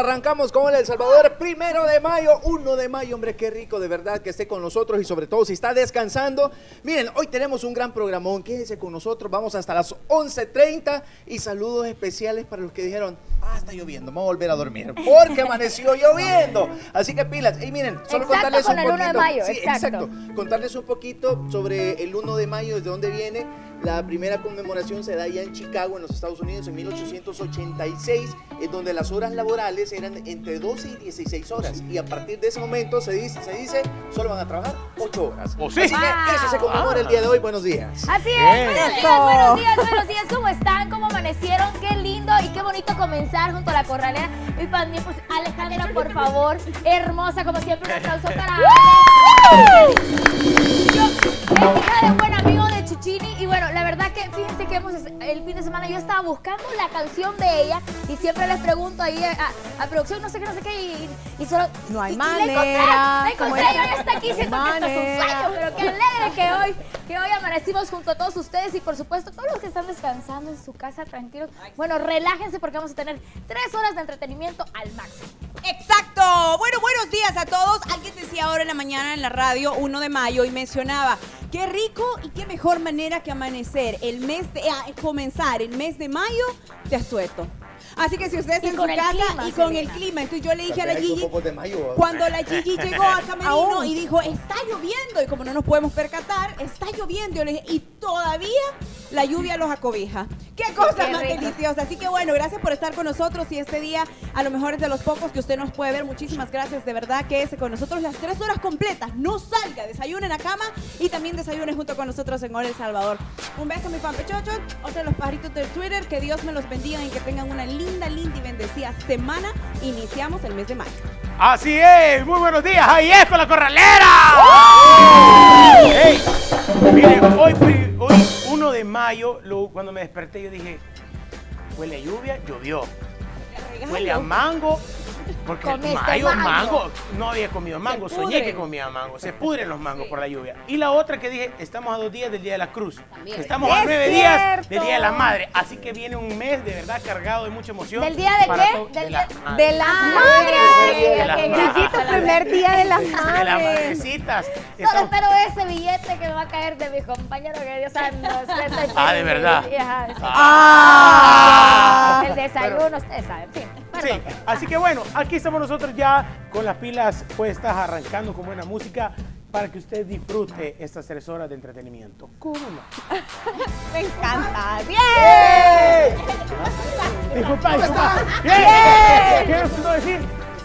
Arrancamos con El Salvador, primero de mayo, 1 de mayo. Hombre, qué rico de verdad que esté con nosotros y sobre todo si está descansando. Miren, hoy tenemos un gran programón. Quédense con nosotros. Vamos hasta las 11.30 y saludos especiales para los que dijeron, ah, está lloviendo, vamos a volver a dormir. Porque amaneció lloviendo. Así que pilas. Y miren, solo Exacto, contarles con un el 1 de poquito. mayo, Sí, exacto. Contarles un poquito sobre el 1 de mayo, desde dónde viene. La primera conmemoración se da allá en Chicago, en los Estados Unidos, en 1886, en donde las horas laborales eran entre 12 y 16 horas. Y a partir de ese momento se dice, se dice solo van a trabajar 8 horas. ¿Oh, sí? Así que eso se conmemora el día de hoy. Buenos días. Así es, Bien. buenos días, buenos días, buenos días, ¿cómo están? ¿Cómo amanecieron? Qué lindo y qué bonito comenzar junto a la corralera. Y también, pues, Alejandra, por favor, hermosa, como siempre, un aplauso para. Yo, es hija de un buen amigo de Chuchini y bueno, la verdad que fíjense que hemos, el fin de semana yo estaba buscando la canción de ella y siempre les pregunto ahí a, a producción no sé qué, no sé qué y, y solo... No hay y- y la encontré, manera, La ¿cómo encontré, es? y hoy está aquí, siento que esto es un Manera. sueño, pero qué alegre que hoy, que hoy amanecimos junto a todos ustedes y por supuesto todos los que están descansando en su casa tranquilos. Bueno, relájense porque vamos a tener tres horas de entretenimiento al máximo. Exacto. Bueno, buenos días a todos. Alguien decía ahora en la mañana en la radio, 1 de mayo, y mencionaba, qué rico y qué mejor manera que amanecer el mes de, comenzar el mes de mayo de asueto. Así que si usted está Y en su casa clima, y con el clima, entonces yo le dije a la Gigi, horóscopos de mayo. cuando la Gigi llegó al camerino y dijo, está lloviendo, y como no nos podemos percatar, está lloviendo, yo le dije, y todavía la lluvia los acobija. Qué cosa Qué más rico. deliciosa. Así que bueno, gracias por estar con nosotros y este día a lo mejor es de los pocos que usted nos puede ver. Muchísimas gracias, de verdad, que es con nosotros las tres horas completas. No salga, desayune en la cama y también desayune junto con nosotros en Hora El Salvador. Un beso a mi fan Pechocho, otro de los pajaritos del Twitter. Que Dios me los bendiga y que tengan una linda, linda y bendecida semana. Iniciamos el mes de mayo. Así es, muy buenos días, ahí es con la corralera. Ey, miren, hoy, hoy 1 de mayo, lo- cuando me desperté yo dije, huele a lluvia, llovió. Huele a mango, porque Comiste mayo, mango. mango, no había comido mango, soñé que comía mango, se pudren los mangos por la lluvia. Y la otra que dije, estamos a dos días del Día de la Cruz, estamos a ¡Es nueve días del Día de la Madre, así que viene un mes de verdad cargado de mucha emoción. ¿Del día de qué? Del de la día- madre. De las Ah, madres. De las madres. la primer día de las de las madres. madrecitas. Solo espero ese billete que me va a caer de mi compañero que Dios usted Ah, ¿de verdad? Ah. El desayuno, ustedes saben. Sí, así que bueno, aquí estamos nosotros ya con las pilas puestas, arrancando con buena música para que usted disfrute estas tres horas de entretenimiento. ¿Cómo no? Me encanta. Disculpa, disculpa. ¡Bien! ¿Qué nos decir?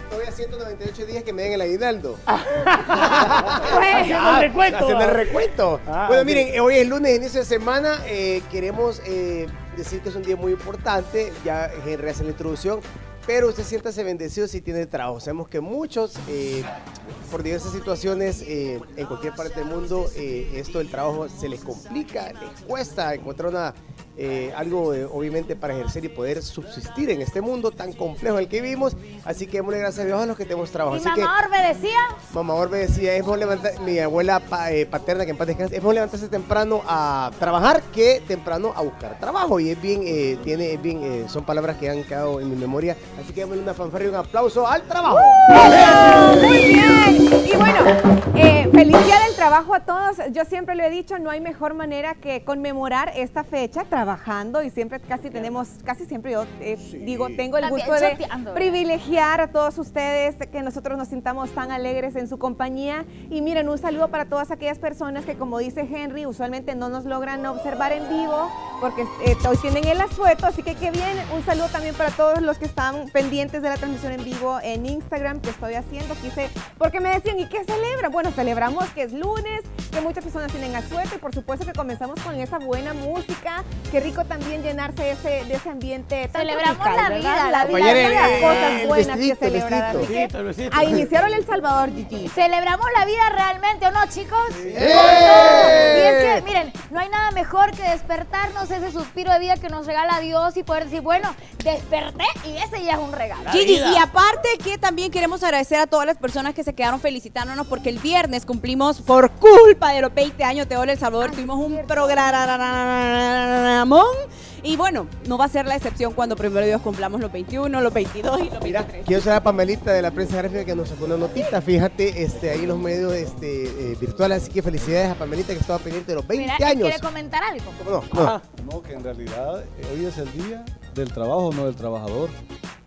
Todavía 198 días que me den el aguinaldo. Haciendo el recuento. Haciendo el recuento. Ah, bueno, miren, eh, hoy es lunes, inicio de semana. eh, queremos eh, decir que es un día muy importante. Ya Henry hace la introducción. Pero usted siéntase bendecido si tiene trabajo. Sabemos que muchos, eh, por diversas situaciones eh, en cualquier parte del mundo, eh, esto del trabajo se les complica, les cuesta encontrar una, eh, algo eh, obviamente para ejercer y poder subsistir en este mundo tan complejo en el que vivimos. Así que démosle gracias a Dios a los que tenemos trabajo. Mi Así que, mamá Orbe decía, Mamá Orbe decía, es mejor levantar, mi abuela pa- eh, paterna que en paz descanse, es mejor levantarse temprano a trabajar que temprano a buscar trabajo. Y es bien, tiene, es bien, son palabras que han quedado en mi memoria. Así que démosle una fanfarria y un aplauso al trabajo. Muy bien. Y bueno, feliz día del trabajo a todos. Yo siempre lo he dicho, no hay mejor manera que conmemorar esta fecha trabajando y siempre casi tenemos, casi siempre yo eh, digo, tengo el gusto de privilegiar a todos ustedes, que nosotros nos sintamos tan alegres en su compañía. Y miren, un saludo para todas aquellas personas que, como dice Henry, usualmente no nos logran observar en vivo porque eh, hoy tienen el asueto, así que qué bien. Un saludo también para todos los que están pendientes de la transmisión en vivo en Instagram que estoy haciendo. Quise, porque me decían, ¿y qué celebran? Bueno, celebramos que es lunes, que muchas personas tienen asueto y por supuesto que comenzamos con esa buena música. Qué rico también llenarse de ese, de ese ambiente. tan Celebramos tropical, la ¿verdad? vida, la vida, tantas el- cosas el buenas que celebrar. Así que Besito, a iniciar El Salvador, Gigi. ¿celebramos la vida realmente o no, chicos? ¡Eh! Y es que, miren, no hay nada mejor que despertarnos ese suspiro de vida que nos regala Dios y poder decir, bueno, desperté y ese ya es un regalo. Gigi, y aparte que también queremos agradecer a todas las personas que se quedaron felicitándonos porque el viernes cumplimos por culpa de los 20 años de Hola El Salvador, tuvimos un programón y bueno, no va a ser la excepción cuando primero Dios cumplamos los 21, los 22 y los Mira, 23. quiero saber a Pamelita de la prensa gráfica que nos sacó una notita, fíjate, este, ahí en los medios este, eh, virtuales, así que felicidades a Pamelita que estaba pendiente de los 20 Mira, ¿él años. quiere comentar algo? ¿Cómo no? ¿Cómo no? No, que en realidad eh, hoy es el día del trabajo, no del trabajador.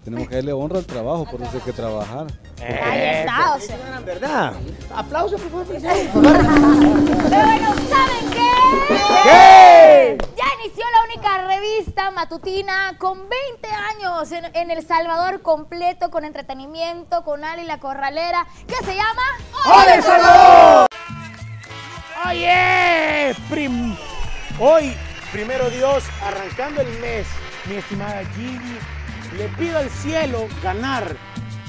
Tenemos que darle honra al trabajo, por eso hay que trabajar. Ahí está, o sea. Es verdad. Aplausos, por favor. Pero bueno, ¿saben qué? ¿Qué? Ya inició la única revista matutina con 20 años en, en El Salvador completo, con entretenimiento, con Ali la Corralera, que se llama ¡Hola, El Salvador! Oye, prim- hoy, primero Dios, arrancando el mes, mi estimada Gigi, le pido al cielo ganar,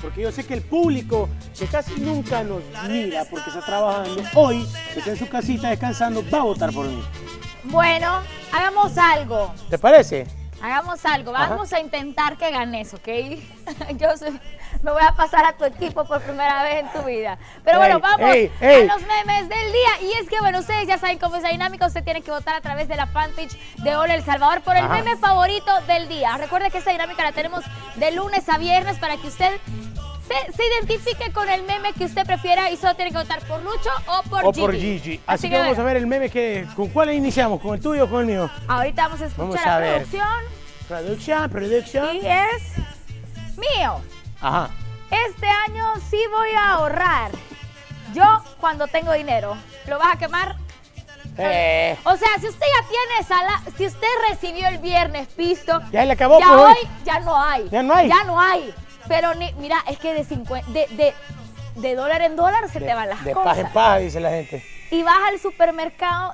porque yo sé que el público que casi nunca nos mira porque está trabajando, hoy, que está en su casita descansando, va a votar por mí. Bueno, hagamos algo. ¿Te parece? Hagamos algo, vamos a intentar que ganes, ¿ok? Yo soy- me voy a pasar a tu equipo por primera vez en tu vida. Pero bueno, Ey, vamos ey, ey. a los memes del día. Y es que, bueno, ustedes ya saben cómo es la dinámica. Usted tiene que votar a través de la fanpage de Hola El Salvador por el Ajá. meme favorito del día. Recuerde que esta dinámica la tenemos de lunes a viernes para que usted se, se identifique con el meme que usted prefiera y solo tiene que votar por Lucho o por o Gigi. por Gigi. Así, que, vamos bueno, a ver el meme que... ¿Con cuál iniciamos? ¿Con el tuyo o con el mío? Ahorita vamos a escuchar Vamos la ver. producción. Production, production. Y es mío. Ajá. Este año sí voy a ahorrar. Yo cuando tengo dinero. ¿Lo vas a quemar? Eh, O sea, si usted ya tiene sala, si usted recibió el viernes pisto, Ya le acabó, ya pues, hoy ya no hay. Ya no hay. Ya no hay. Pero ni- mira, es que de 50, de, de, de dólar en dólar se te van las de cosas. paz en paz, dice la gente. Y vas al supermercado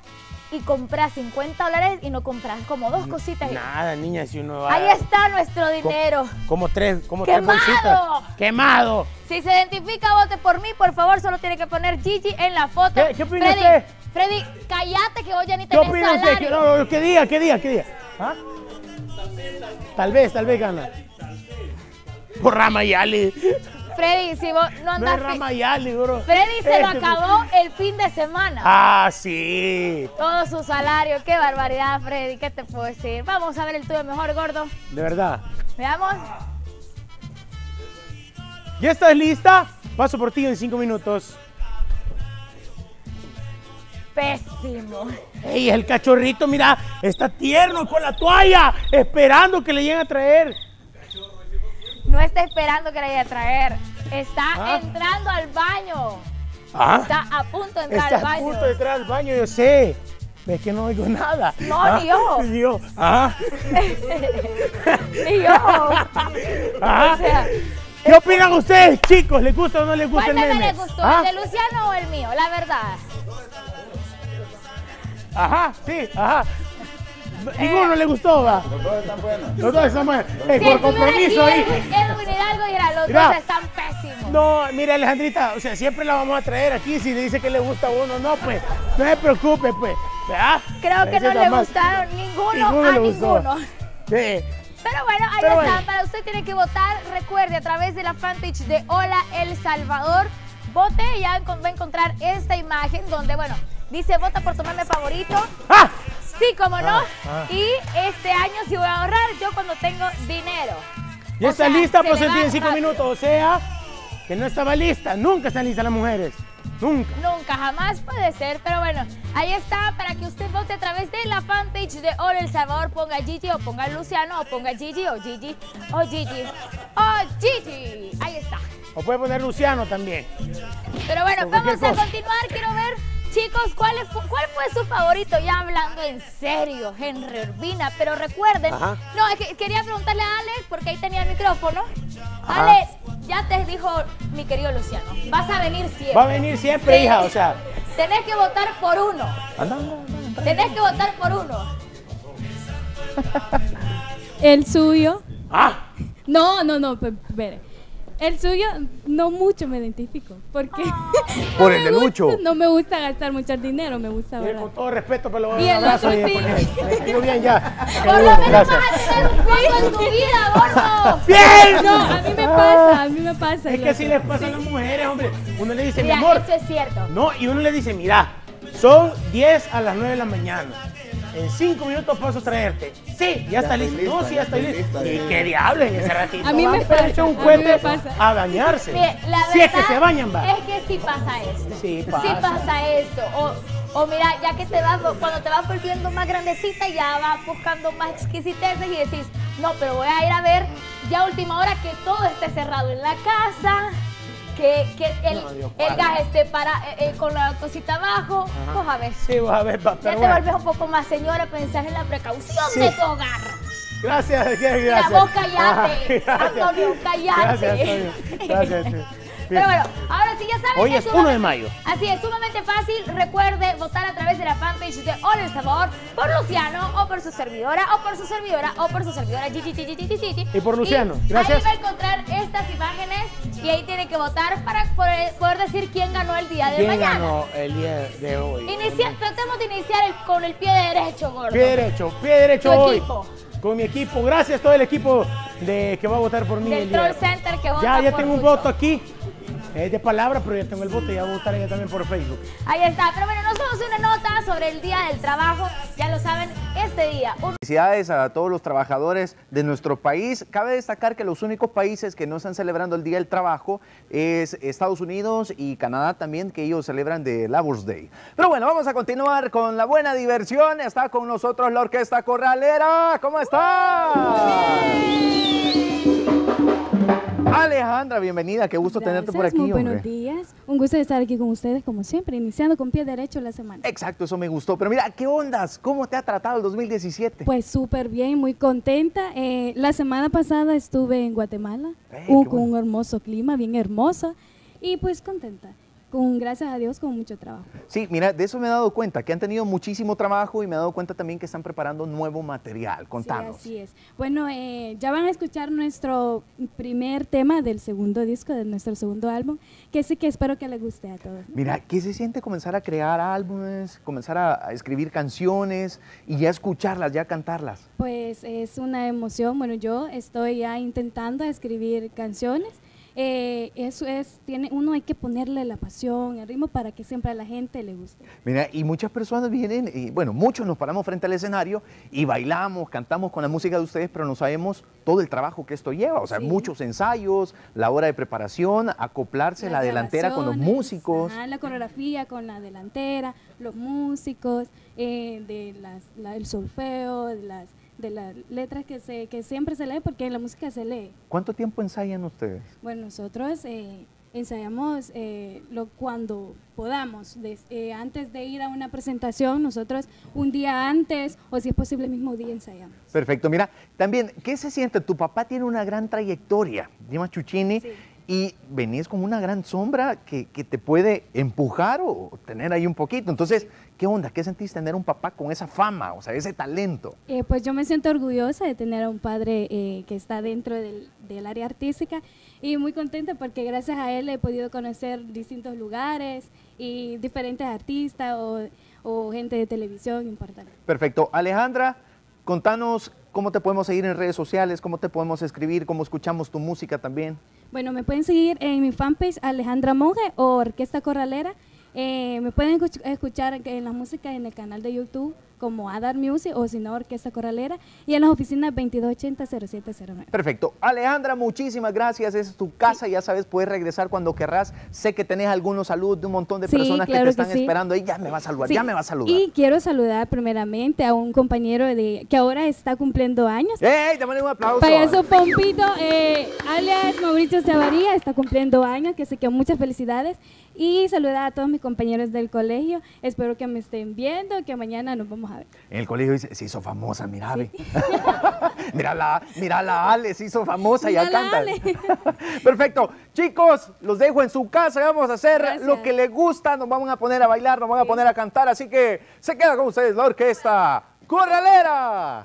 y compras 50 dólares y no compras como dos cositas. Nada, niña, si uno va... Ahí está nuestro dinero. Como tres, como tres ¡Quemado! bolsitas. ¡Quemado! Si se identifica, vote por mí, por favor, solo tiene que poner Gigi en la foto. ¿Qué- qué opina Freddy, usted? Freddy, cállate que hoy ya ni ¿Qué tenés opina usted? ¿Qué, no, ¿qué día? ¿Qué día? ¿Qué día? ¿Ah? Tal vez, tal vez gana. Por Ramayali. Freddy, si vos no No andas... es Ramayali, bro. Freddy se lo acabó el fin de semana. Ah, sí. Todo su salario, qué barbaridad, Freddy, ¿qué te puedo decir? Vamos a ver el tuyo mejor, gordo. De verdad. Veamos. ¿Ya estás lista? Paso por ti en cinco minutos. Pésimo. ¡Ey, el cachorrito, mira! Está tierno con la toalla, esperando que le lleguen a traer. No está esperando que le vaya a traer. Está Ah. entrando al baño. Ah, Está a punto de entrar está al a baño. punto de entrar al baño, yo sé. Es que no oigo nada. No, Ah, ni yo. Ni yo. Ah, Ni yo. ah. O sea, ¿Qué opinan ustedes, chicos? ¿Les gusta o no les gusta ¿Cuál el meme meme? le gustó? ¿El de Luciano o el mío? La verdad. Ajá, sí, ajá. Ninguno le gustó, va. Los dos están buenos. Los dos están buenos. Eh, Si por compromiso ahí. Edwin, Edwin Hidalgo dirá, los Mira. dos están pésimos. No, mire Alejandrita, o sea, siempre la vamos a traer aquí. Si le dice que le gusta a uno, no, pues, no se preocupe, pues. ¿Verdad? Creo que no le jamás. gustaron ninguno, Ninguno a ninguno. Sí. Pero bueno, ahí Pero está. bueno. Para usted tiene que votar. Recuerde, a través de la fanpage de Hola El Salvador, vote y ya va a encontrar esta imagen donde, bueno, dice vota por tu meme favorito. ¡Ah! Sí, como no. ah. Y este año sí voy a ahorrar yo cuando tengo dinero. Ya O está sea, lista, se pues le en cinco rápido. minutos. O sea, que no estaba lista. Nunca están listas las mujeres. Nunca. Nunca, jamás puede ser, pero bueno, ahí está para que usted vote a través de la fanpage de Hola El Salvador, ponga Gigi o ponga Luciano o ponga Gigi o Gigi o Gigi o Gigi. Ahí está. O puede poner Luciano también. Pero bueno, vamos a continuar, quiero ver, chicos, ¿cuál, es- cuál fue su favorito? Ya hablando en serio, Henry Urbina, pero recuerden, Ajá. no, es que quería preguntarle a Alex, porque ahí tenía el micrófono. Ajá. Alex, ya te dijo mi querido Luciano, vas a venir siempre. Va a venir siempre, Sí. hija, o sea. Tenés que votar por uno. Anda, anda, anda. Tenés que votar por uno. El suyo. ¡Ah! No, no, no, pe- espere. El suyo no mucho me identifico. Porque. Por el de Lucho. No me gusta gastar mucho dinero, me gusta ahorrar. con todo respeto, pero le voy a Y dar un el abrazo otro sí. Me cayó bien ya. Por lo menos vas a tener un foco en tu vida, gordo. ¡Bien! No, a mí me pasa, a mí me pasa. Es que así les pasa a las mujeres, hombre. Uno le dice, mi Mira, amor. eso es cierto. No, y uno le dice, mira, son 10 a las 9 de la mañana. En 5 minutos paso a traerte. Sí, ya, está listo. No, sí, ya está listo. ¿Y qué diablos en ese ratito? A mí me pasa, un a cohete pasa. a bañarse. Mire, la si es que se bañan, va. Es que sí pasa esto. Sí pasa. pasa esto. O, o mira, ya que te vas, cuando te vas volviendo más grandecita, ya vas buscando más exquisiteces y decís, no, pero voy a ir a ver ya a última hora que todo esté cerrado en la casa, que, que el, No, Dios el gas esté para, eh, eh, con la cosita abajo. Pues a ver. Sí, vas a ver, Ya te bueno. volvés un poco más señora, pensás en la precaución Sí. de tu hogar. Gracias, gracias. Mira, vos callate, Ajá, Antonio, callate. Gracias, Antonio. Gracias. Pero bueno, ahora sí ya saben Hoy es 1 de mayo. Así es, sumamente fácil. Recuerde votar a través de la fanpage de Hola El Sabor por Luciano o por su servidora o por su servidora o por su servidora Gigi Gigi Gigi Gigi. Y por Luciano, Y gracias. Ahí va a encontrar estas imágenes y ahí tiene que votar para poder, poder decir quién ganó el día de ¿Quién mañana. ganó el día de hoy? Inicia- tratemos de iniciar el- con el pie derecho, gordo. Pie derecho, pie derecho Tu hoy. equipo. Con mi equipo, gracias a todo el equipo de que va a votar por mí. Del el día Troll hoy. Center que vota Ya, ya por tengo un voto aquí. Es de palabra, pero ya tengo el voto y ya voy a votar ella también por Facebook. Ahí está. Pero bueno, nos vamos a una nota sobre el Día del Trabajo. Ya lo saben, este día, un Felicidades a todos los trabajadores de nuestro país. Cabe destacar que los únicos países que no están celebrando el Día del Trabajo es Estados Unidos y Canadá también, que ellos celebran de Labor Day. Pero bueno, vamos a continuar con la buena diversión. Está con nosotros la Orquesta Corralera. ¿Cómo está? Alejandra, bienvenida. Qué gusto tenerte por aquí, muy hombre. buenos días. Un gusto estar aquí con ustedes, como siempre, iniciando con pie derecho la semana. Exacto, eso me gustó. Pero mira, ¿qué ondas? ¿Cómo te ha tratado el 2017? Pues súper bien, muy contenta. Eh, la semana pasada estuve en Guatemala, Eh, un- un hermoso clima, bien hermoso, y pues contenta. Con, gracias a Dios, con mucho trabajo. Sí, mira, de eso me he dado cuenta, que han tenido muchísimo trabajo y me he dado cuenta también que están preparando nuevo material. Contanos. Sí, así es. Bueno, eh, ya van a escuchar nuestro primer tema del segundo disco, de nuestro segundo álbum, que sí que espero que les guste a todos. Mira, ¿qué se siente comenzar a crear álbumes, comenzar a, a escribir canciones y ya escucharlas, ya cantarlas? Pues es una emoción. Bueno, yo estoy ya intentando escribir canciones. Eh, eso es, tiene, uno hay que ponerle la pasión, el ritmo para que siempre a la gente le guste. Mira, y muchas personas vienen, y bueno, muchos nos paramos frente al escenario y bailamos, cantamos con la música de ustedes, pero no sabemos todo el trabajo que esto lleva. O sea, Sí. muchos ensayos, la hora de preparación, acoplarse, la delantera con los músicos. ajá, la coreografía con la delantera, los músicos, eh, de las, la- el solfeo, de las, de las letras que, se, que siempre se lee, porque en la música se lee. ¿Cuánto tiempo ensayan ustedes? Bueno, nosotros eh, ensayamos eh, lo, cuando podamos. Des- eh, antes de ir a una presentación, nosotros un día antes o si es posible el mismo día ensayamos. Perfecto. Mira, también, ¿qué se siente? Tu papá tiene una gran trayectoria, Dima Chuchini, y venís con una gran sombra que, que te puede empujar o tener ahí un poquito. Entonces, ¿qué onda? ¿Qué sentís tener un papá con esa fama, o sea, ese talento? Eh, pues yo me siento orgullosa de tener a un padre eh, que está dentro del, del área artística y muy contenta porque gracias a él he podido conocer distintos lugares y diferentes artistas o, o gente de televisión importante. Perfecto. Alejandra, contanos cómo te podemos seguir en redes sociales, cómo te podemos escribir, cómo escuchamos tu música también. Bueno, me pueden seguir en mi fanpage Alejandra Monge o Orquesta Corralera. Eh, me pueden escuch- escuchar en la música en el canal de YouTube como Adar Music o si no Orquesta Corralera y en las oficinas 2280-0709. Perfecto. Alejandra, muchísimas gracias. Es tu casa, ya sabes, puedes regresar cuando querrás. Sé que tenés algunos saludos de un montón de Sí, personas que te que están sí. esperando ahí. Ya me va a saludar, Sí, ya me va a saludar. Y quiero saludar primeramente a un compañero de que ahora está cumpliendo años. ¡Ey! Mando un aplauso. Payaso Pompito, eh, alias Mauricio Chavaría, está cumpliendo años, que sé que muchas felicidades. Y saludar a todos mis compañeros del colegio. Espero que me estén viendo, que mañana nos vamos a ver. En el colegio dice, se hizo famosa, mira, ve. mira la, mira la Ale, se hizo famosa, ya Mira la canta. Perfecto. Chicos, los dejo en su casa, vamos a hacer Gracias. lo que les gusta, nos vamos a poner a bailar, nos vamos a poner a cantar, así que se queda con ustedes la orquesta Corralera.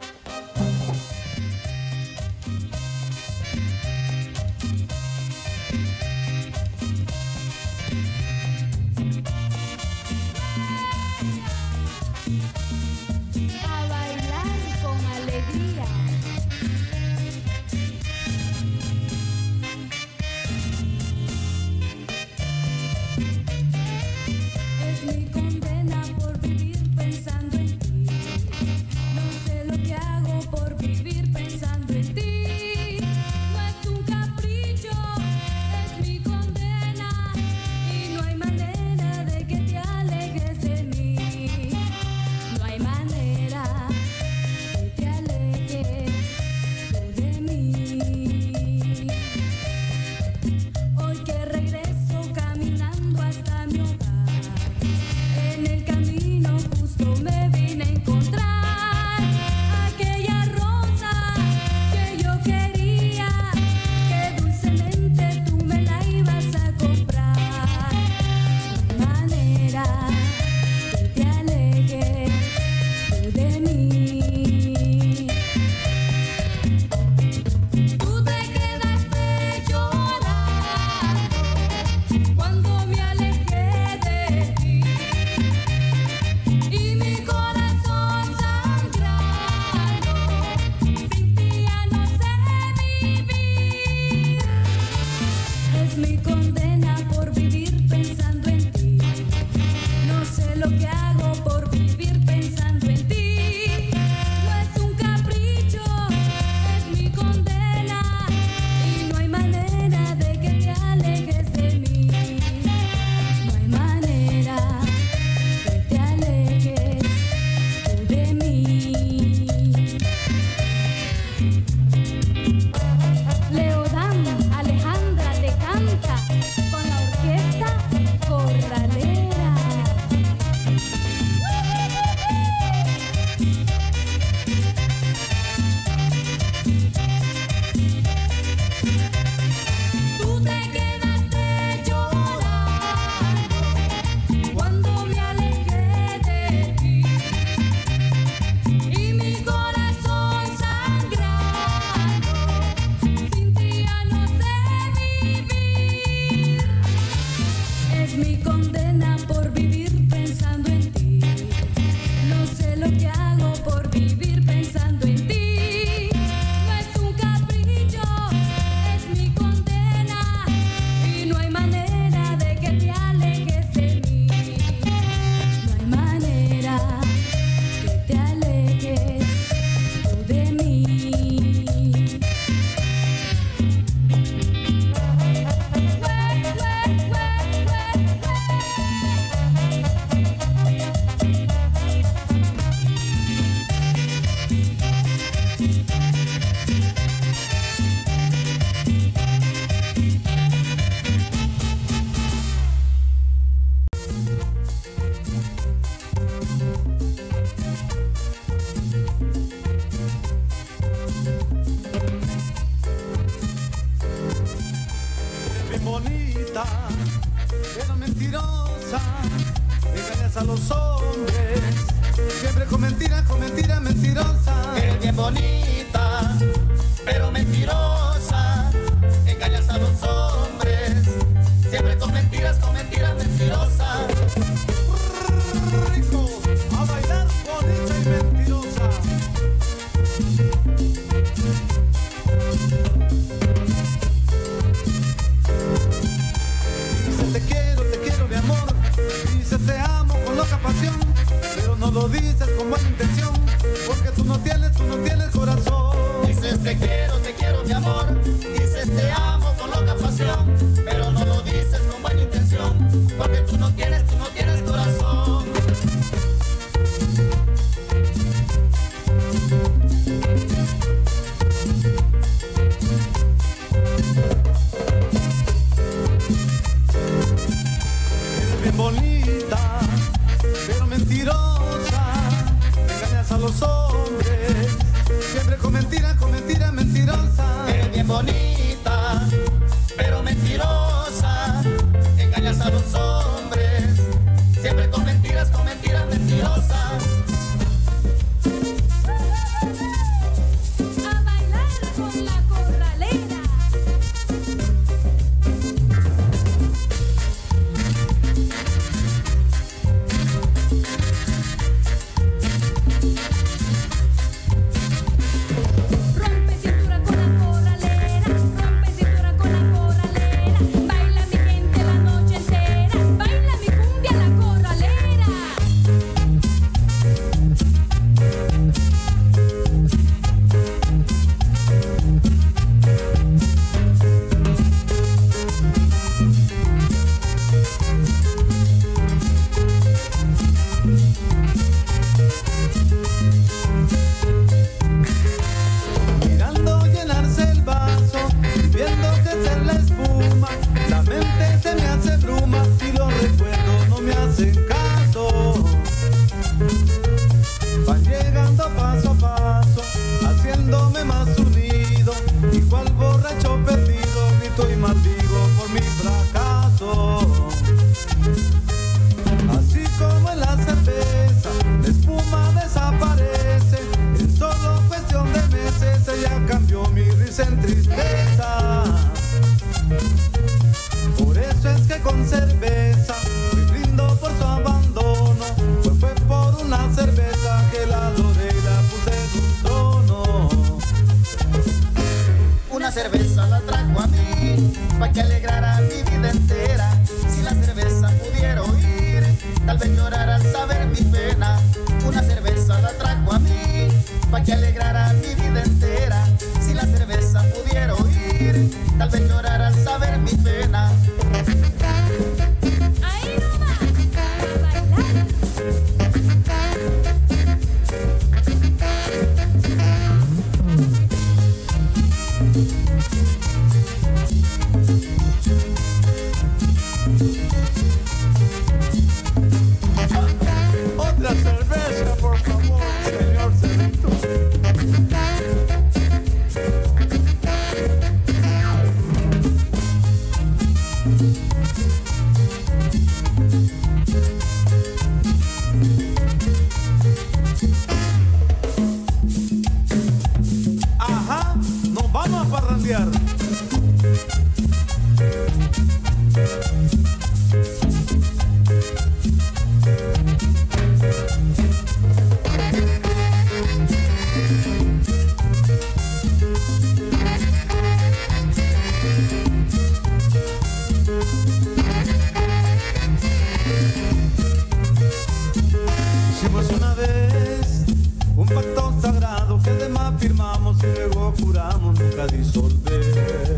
pacto sagrado que demás firmamos y luego juramos nunca disolver.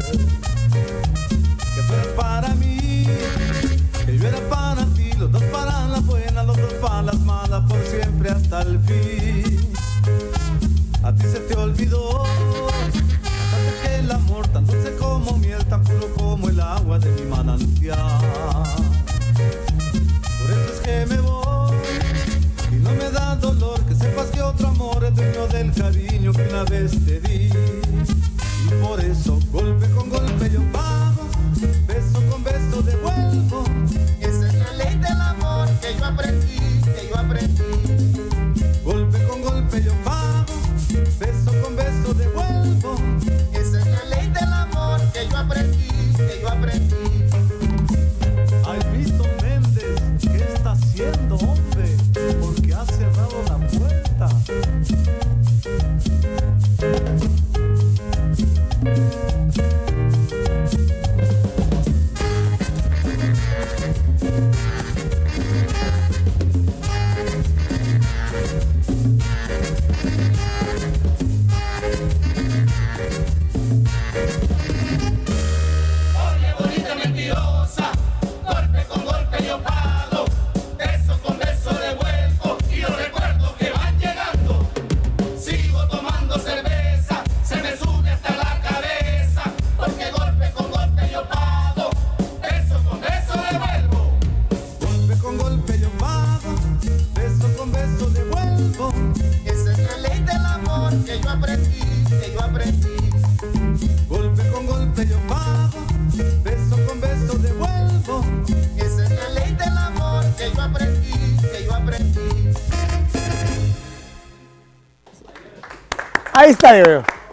Que tú eres para mí, que yo era para ti, los dos para las buenas, los dos para las malas, por siempre hasta el fin. A ti se te olvidó que el amor tan dulce como miel, tan puro como el agua de mi manantial. dueño del cariño que una vez te di. Y por eso, golpe con golpe yo pago, beso con beso devuelvo. Esa es la ley del amor que yo aprendí, que yo aprendí.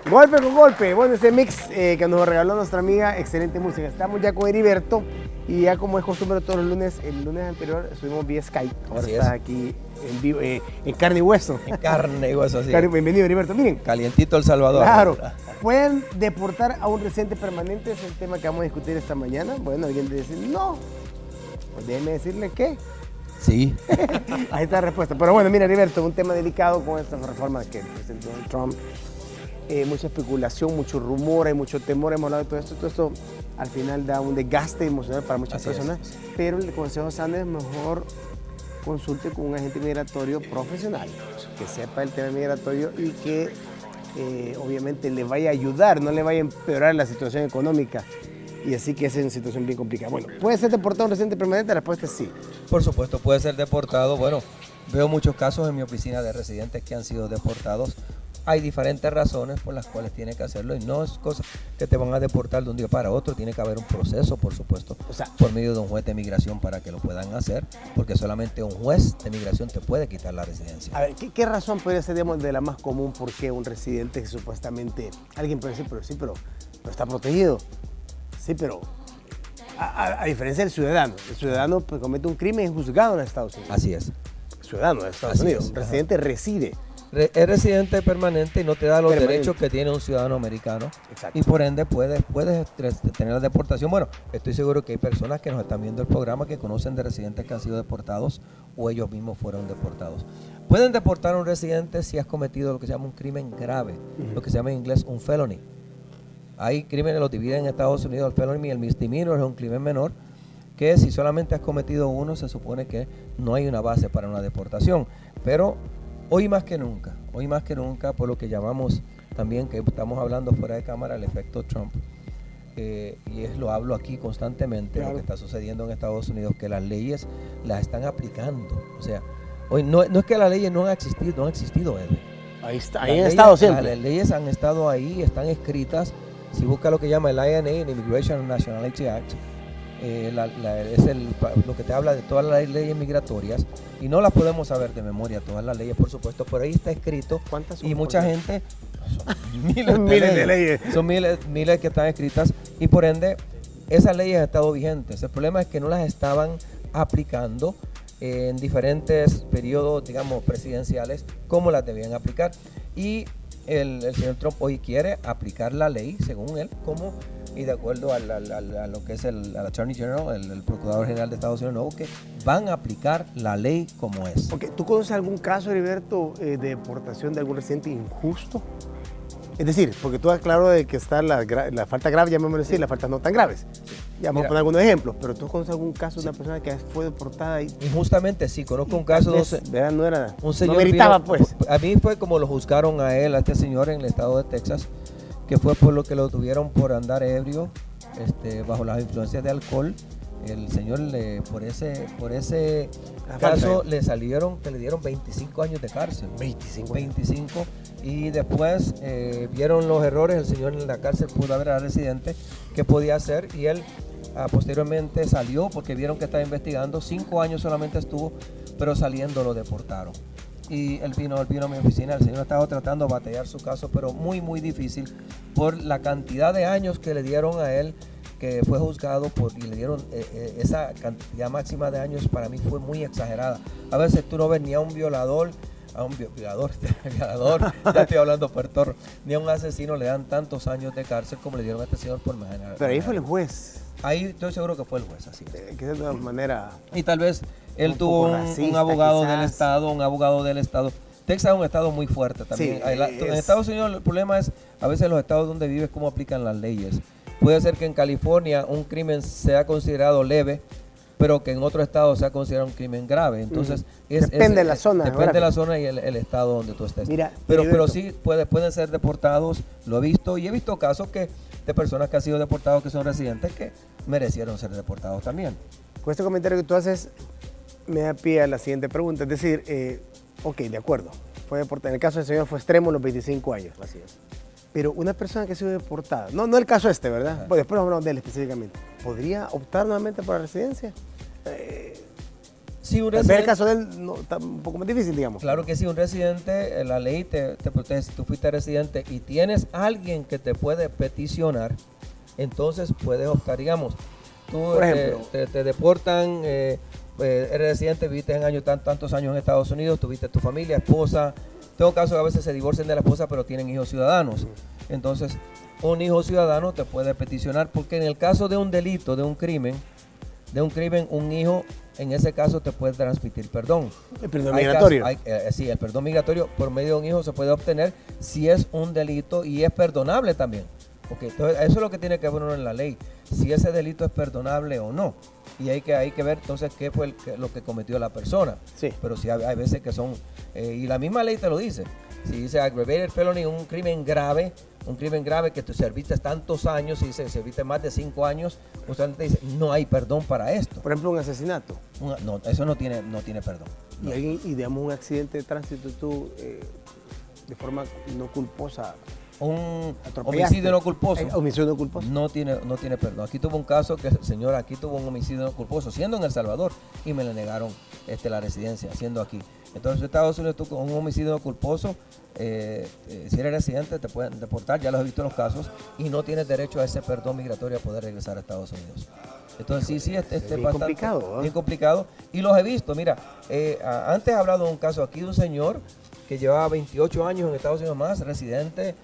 Golpe con golpe. Bueno, ese mix eh, que nos regaló nuestra amiga, excelente música. Estamos ya con Heriberto y ya como es costumbre todos los lunes, el lunes anterior estuvimos vía Skype. Ahora Así está es. aquí en vivo, eh, en carne y hueso. En carne y hueso. Carne- Bienvenido, Heriberto. Miren, Calientito El Salvador. Claro. ¿Pueden deportar a un residente permanente? Es el tema que vamos a discutir esta mañana. Bueno, alguien dice, no. Pues déjeme decirle que. Sí. Ahí está la respuesta. Pero bueno, mira, Heriberto, un tema delicado con esta reforma que presentó Trump. Eh, mucha especulación, mucho rumor, hay mucho temor, hemos hablado de todo esto. Todo esto al final da un desgaste emocional para muchas Así es. personas. Pero el consejo Sanders mejor consulte con un agente migratorio profesional, que sepa el tema migratorio y que eh, obviamente le vaya a ayudar, no le vaya a empeorar la situación económica. Y así que esa es una situación bien complicada. Bueno, ¿puede ser deportado un residente permanente? La respuesta es sí. Por supuesto, puede ser deportado. Bueno, veo muchos casos en mi oficina de residentes que han sido deportados. Hay diferentes razones por las cuales tiene que hacerlo y no es cosa que te van a deportar de un día para otro. Tiene que haber un proceso, por supuesto, O sea, por medio de un juez de migración para que lo puedan hacer, porque solamente un juez de migración te puede quitar la residencia. A ver, ¿qué, qué razón podría ser, digamos, de la más común por qué un residente que supuestamente, alguien puede decir, pero sí, pero, pero está protegido? Sí, pero a, a- a diferencia del ciudadano, el ciudadano pues, comete un crimen es juzgado en Estados Unidos. Así es. Ciudadano de Estados Así Unidos, es, un residente reside. Es residente permanente y no te da los Permanente. derechos que tiene un ciudadano americano. Exacto. Y por ende puedes, puedes tener la deportación. Bueno, estoy seguro que hay personas que nos están viendo el programa que conocen de residentes que han sido deportados o ellos mismos fueron deportados. Pueden deportar a un residente si has cometido lo que se llama un crimen grave, lo que se llama en inglés un felony. Hay crímenes, los dividen en Estados Unidos, el felony y el misdemeanor es un crimen menor, que si solamente has cometido uno, se supone que no hay una base para una deportación. Pero hoy más que nunca, hoy más que nunca, por lo que llamamos también, que estamos hablando fuera de cámara, el efecto Trump, eh, y es lo hablo aquí constantemente, Claro. lo que está sucediendo en Estados Unidos, que las leyes las están aplicando. O sea, hoy no, no es que las leyes no han existido, no han existido, Edwin. Ahí está, ahí han leyes- estado siempre. Las leyes han estado ahí, están escritas. Si busca lo que llama el INA, el Immigration and Nationality Act, eh, la- la- es el, lo que te habla de todas las leyes migratorias y no las podemos saber de memoria, todas las leyes, por supuesto, pero ahí está escrito ¿Cuántas son, y mucha gente, son miles, de, Miles de leyes. leyes. son miles, miles que están escritas y por ende esas leyes han estado vigentes. El problema es que no las estaban aplicando en diferentes periodos, digamos, presidenciales, como las debían aplicar. Y el, el señor Trump hoy quiere aplicar la ley, según él, como y de acuerdo al- al- al- a lo que es el, al Attorney General, el, el Procurador General de Estados Unidos nuevo, que van a aplicar la ley como es. Ok, ¿Tú conoces algún caso, Heriberto, eh, de deportación de algún residente injusto? Es decir, porque tú claro de que está la, falta grave, llamémoslo así, las faltas no tan graves. Ya vamos Mira. a poner algunos ejemplos, pero tú conoces algún caso de una persona que fue deportada y Injustamente sí, conozco un caso de un, se- ¿verdad? no era un señor no meritaba vino- pues. A mí fue como lo juzgaron a él, a este señor en el estado de Texas, que fue por lo que lo tuvieron por andar ebrio, este, bajo las influencias de alcohol. El señor le, por ese, por ese caso le salieron, que le dieron 25 años de cárcel. 25 25 y después eh, vieron los errores, el señor en la cárcel pudo haber a residente qué podía hacer y él ah, posteriormente salió porque vieron que estaba investigando, cinco años solamente estuvo pero saliendo lo deportaron. Y él vino, él vino a mi oficina, el señor estaba tratando de batallar su caso, pero muy, muy difícil por la cantidad de años que le dieron a él, que fue juzgado por, y le dieron eh, eh, esa cantidad máxima de años, para mí fue muy exagerada. A veces tú no ves ni a un violador, a un vi- violador, violador, ya estoy hablando puertorro, ni a un asesino le dan tantos años de cárcel como le dieron a este señor por manejar. Pero ahí fue el juez. Ahí estoy seguro que fue el juez, así. es. Que de todas maneras. Y tal vez él tuvo un, abogado del. Estado, un abogado del Estado. Texas es un estado muy fuerte también. Sí, la- En es- Estados Unidos el problema es a veces los estados donde vives cómo aplican las leyes. Puede ser que en California un crimen sea considerado leve, pero que en otro estado sea considerado un crimen grave. Entonces, Ujú. es- Depende es- de la zona Depende de la zona y el, el estado donde tú estés. Mira, pero, pero sí puede, pueden ser deportados, lo he visto, y he visto casos que de personas que han sido deportados que son residentes que merecieron ser deportados también. Con este comentario que tú haces, me da pie a la siguiente pregunta. Es decir, eh, ok, de acuerdo. Fue deportado. En el caso del señor fue extremo a los 25 años. Así es. Pero una persona que ha sido deportada, no, no el caso este, ¿verdad? Pues después hablamos de él específicamente. ¿Podría optar nuevamente por la residencia? Sí, un vez el residente- caso de él no, está un poco más difícil, digamos. Claro que sí, un residente, eh, la ley te, te protege. Si tú fuiste residente y tienes alguien que te puede peticionar, entonces puedes optar, digamos, tú Por eh, ejemplo. te, te deportan, eh, eres residente, viviste en años, tan- tantos años en Estados Unidos, tuviste tu familia, esposa. Tengo casos que a veces se divorcian de la esposa, pero tienen hijos ciudadanos. Entonces, un hijo ciudadano te puede peticionar, porque en el caso de un delito, de un crimen, de un crimen, un hijo, en ese caso te puede transmitir perdón. El perdón Hay migratorio. casos- hay- eh, sí, el perdón migratorio por medio de un hijo se puede obtener si es un delito y es perdonable también. Ok, entonces eso es lo que tiene que ver uno en la ley, si ese delito es perdonable o no. Y hay que, hay que ver entonces qué fue el lo que cometió la persona. Sí. Pero sí hay, hay veces que son, eh, y la misma ley te lo dice. Si dice aggravated felony, un crimen grave, un crimen grave que tú serviste tantos años, si dice serviste más de cinco años, usualmente dice, no hay perdón para esto. Por ejemplo, un asesinato. No, eso no tiene, no tiene perdón. Y, alguien, y digamos un accidente de tránsito, tú eh, de forma no culposa. Un homicidio no culposo. Eh, homicidio no culposo. No tiene, no tiene perdón. Aquí tuvo un caso que, señor, aquí tuvo un homicidio no culposo, siendo en El Salvador, y me le negaron este, la residencia, siendo aquí. Entonces, en Estados Unidos, tú con un homicidio culposo, eh, eh, si eres residente, te pueden deportar, ya los he visto en los casos, y no tienes derecho a ese perdón migratorio a poder regresar a Estados Unidos. Entonces, sí, sí, este, este bien bastante- complicado, ¿eh? Bien complicado. Y los he visto, mira, eh, antes he hablado de un caso aquí de un señor que llevaba 28 años en Estados Unidos más, residente,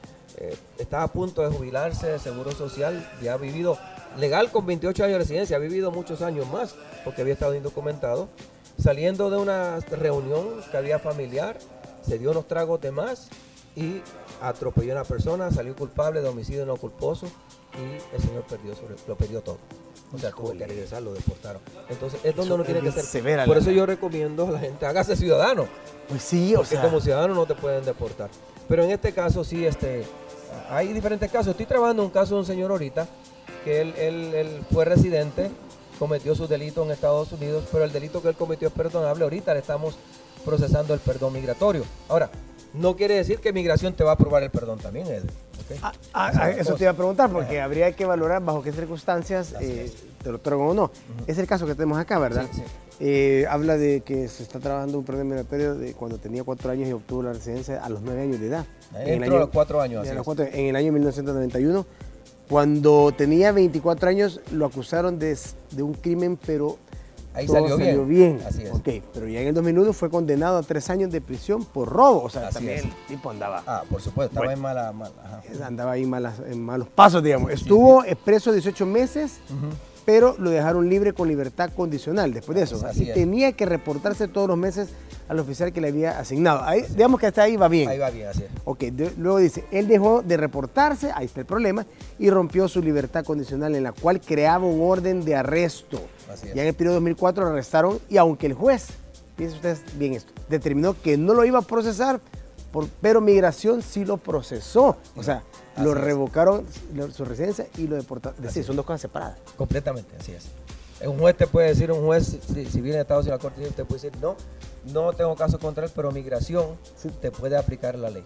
estaba a punto de jubilarse de seguro social, ya ha vivido legal con 28 años de residencia, ha vivido muchos años más porque había estado indocumentado. Saliendo de una reunión que había familiar, se dio unos tragos de más y atropelló a una persona, salió culpable de homicidio no culposo y el señor perdió sobre- lo perdió todo. O sea, tuvo que regresar, lo deportaron. Entonces, es donde uno tiene que ser. severa Por eso yo recomiendo a la gente, hágase ciudadano. Pues sí, o Porque sea. como ciudadano no te pueden deportar. Pero en este caso sí, este, hay diferentes casos. Estoy trabajando un caso de un señor ahorita que él, él- él fue residente, cometió su delito en Estados Unidos, pero el delito que él cometió es perdonable. Ahorita le estamos procesando el perdón migratorio. Ahora, no quiere decir que migración te va a aprobar el perdón también, Ed. ¿ok? Ah, ah, la eso cosa. te iba a preguntar, porque habría que valorar bajo qué circunstancias eh, te lo otorgan o no. Es el caso que tenemos acá, ¿verdad? Sí, sí. Eh, habla de que se está trabajando un perdón migratorio de cuando tenía cuatro años y obtuvo la residencia a los nueve años de edad. Eh, En el entró a los cuatro años, en así los es. cuatro- en el año 1991. Cuando tenía 24 años, lo acusaron de, de un crimen, pero Ahí todo salió bien. bien. Así es. Ok, pero ya en el 2001 fue condenado a tres años de prisión por robo. O sea, Así también es. el tipo andaba. Ah, por supuesto, estaba Bueno. en mala... mala andaba ahí malas- en malos pasos, digamos. Estuvo preso 18 meses, pero lo dejaron libre con libertad condicional después de eso. Así es. tenía que reportarse todos los meses al oficial que le había asignado. Ahí, digamos que hasta ahí va bien. Ahí va bien, así es. Ok, de- luego dice, él dejó de reportarse, ahí está el problema, y rompió su libertad condicional en la cual creaba un orden de arresto. Así es. Ya en el periodo 2004 lo arrestaron y aunque el juez, fíjense ustedes bien esto, determinó que no lo iba a procesar, por- pero migración sí lo procesó. O sea, lo es. revocaron lo- su residencia y lo deportaron. Es decir, son dos cosas separadas. Completamente, así es. Un juez te puede decir, un juez, si, si viene de Estados Unidos a la Corte te puede decir, no, no tengo caso contra él, pero migración te puede aplicar la ley.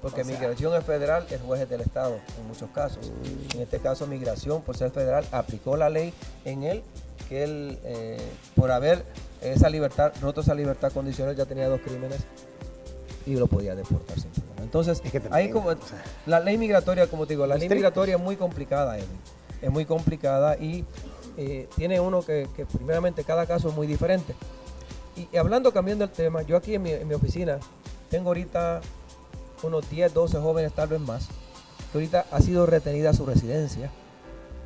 Porque O sea- migración es federal, el juez es del Estado, en muchos casos. En este caso, migración, por ser federal, aplicó la ley en él, que él, eh, por haber esa libertad, roto esa libertad condicional, ya tenía dos crímenes y lo podía deportar sin problema. Entonces, ahí como la ley migratoria, como te digo, la ley migratoria es muy complicada, Edwin. Es muy complicada y eh, tiene uno que, que primeramente cada caso es muy diferente. Y, y hablando, cambiando el tema, yo aquí en mi, en mi oficina tengo ahorita unos 10, 12 jóvenes, tal vez más, que ahorita ha sido retenida su residencia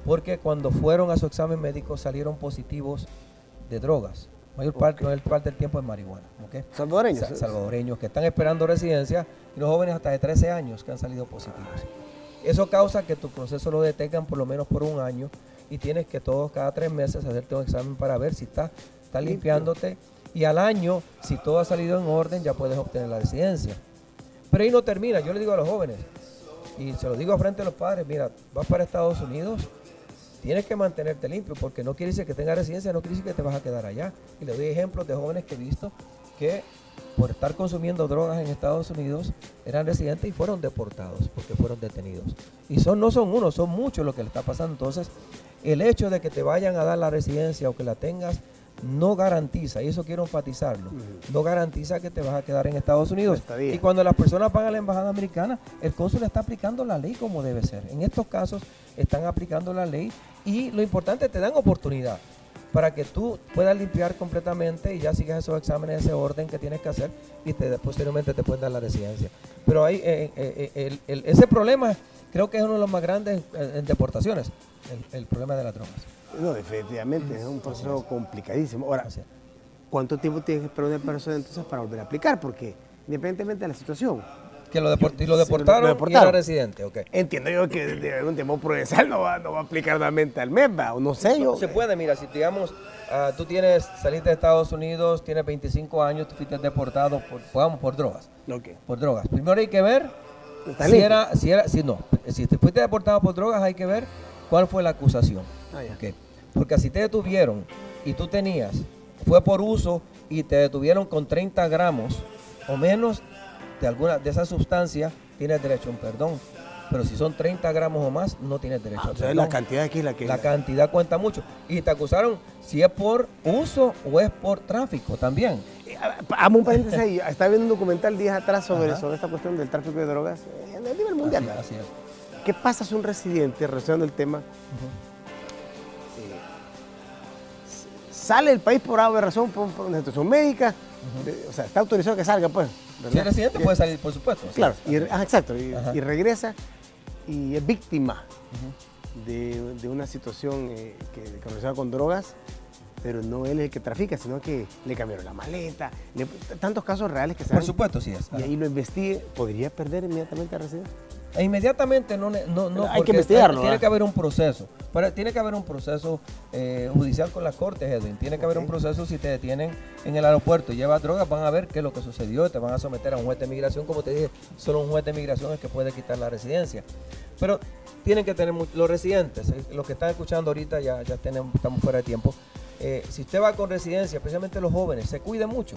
porque cuando fueron a su examen médico salieron positivos de drogas. Mayor parte, mayor parte del tiempo es marihuana. ¿ok? Salvadoreños. Sa- salvadoreños que están esperando residencia y los jóvenes hasta de 13 años que han salido positivos. Eso causa que tu proceso lo detengan por lo menos por un año y tienes que todos cada tres meses hacerte un examen para ver si está, está limpiándote y al año, si todo ha salido en orden, ya puedes obtener la residencia. Pero ahí no termina, yo le digo a los jóvenes, y se lo digo a frente a los padres, mira, vas para Estados Unidos, tienes que mantenerte limpio, porque no quiere decir que tengas residencia, no quiere decir que te vas a quedar allá. Y le doy ejemplos de jóvenes que he visto que por estar consumiendo drogas en Estados Unidos eran residentes y fueron deportados porque fueron detenidos. Y son no son uno, son muchos lo que le está pasando. Entonces, el hecho de que te vayan a dar la residencia o que la tengas no garantiza, y eso quiero enfatizarlo, no garantiza que te vas a quedar en Estados Unidos. Y cuando las personas van a la embajada americana, el cónsul está aplicando la ley como debe ser. En estos casos están aplicando la ley y lo importante te dan oportunidad para que tú puedas limpiar completamente y ya sigas esos exámenes, ese orden que tienes que hacer y te, posteriormente te pueden dar la residencia. Pero ahí, eh, eh, eh, el- el- ese problema creo que es uno de los más grandes en, deportaciones, el, el problema de las drogas. No, definitivamente, es un proceso complicadísimo. Ahora, ¿cuánto tiempo tiene que esperar una persona entonces para volver a aplicar? Porque independientemente de la situación. Que lo, deport- y lo Sí, deportaron, y era residente, ok. Entiendo yo que de algún tiempo prudencial no va, no va a aplicar nuevamente al mes, o no sé yo. Se puede, mira, si digamos, ah, tú tienes, saliste de Estados Unidos, tienes 25 años, tú fuiste deportado por, por drogas. Ok. Por drogas. Primero hay que ver si era, si era, si no, si te fuiste deportado por drogas, hay que ver cuál fue la acusación. Ah. Porque si te detuvieron y tú tenías, fue por uso y te detuvieron con 30 gramos o menos de alguna de esa sustancia, tienes derecho a un perdón. Pero si son 30 gramos o más, no tienes derecho Ah, a perdón. la cantidad aquí es la que. La cantidad cuenta mucho. Y te acusaron si es por uso o es por tráfico también. Hagamos un paréntesis ahí. Estaba viendo un documental días atrás sobre, Ajá. sobre esta cuestión del tráfico de drogas eh, a nivel mundial. Así es. ¿Qué pasa si un residente, relacionando el tema, eh, sale del país por alguna razón, por, por una situación médica? O sea, está autorizado que salga, pues. ¿verdad? Si es residente Y- puede salir, por supuesto. Claro, Sí. y, re- ajá, exacto. Y, regresa y es víctima de, de una situación eh, que, que relaciona con drogas, pero no él es el que trafica, sino que le cambiaron la maleta. le- tantos casos reales que se Por supuesto, sí es. Y ahí lo investigue, ¿podría perder inmediatamente la residencia? E inmediatamente no, no, no Hay que investigarlo, Tiene ¿verdad? que haber un proceso. Pero tiene que haber un proceso eh, judicial con las cortes, Edwin. Tiene que haber un proceso si te detienen en el aeropuerto y llevas drogas, van a ver qué es lo que sucedió, te van a someter a un juez de migración. Como te dije, solo un juez de migración es que puede quitar la residencia. Pero tienen que tener los residentes, eh, los que están escuchando ahorita, ya, ya tenemos, estamos fuera de tiempo. Eh, si usted va con residencia, especialmente los jóvenes, se cuide mucho,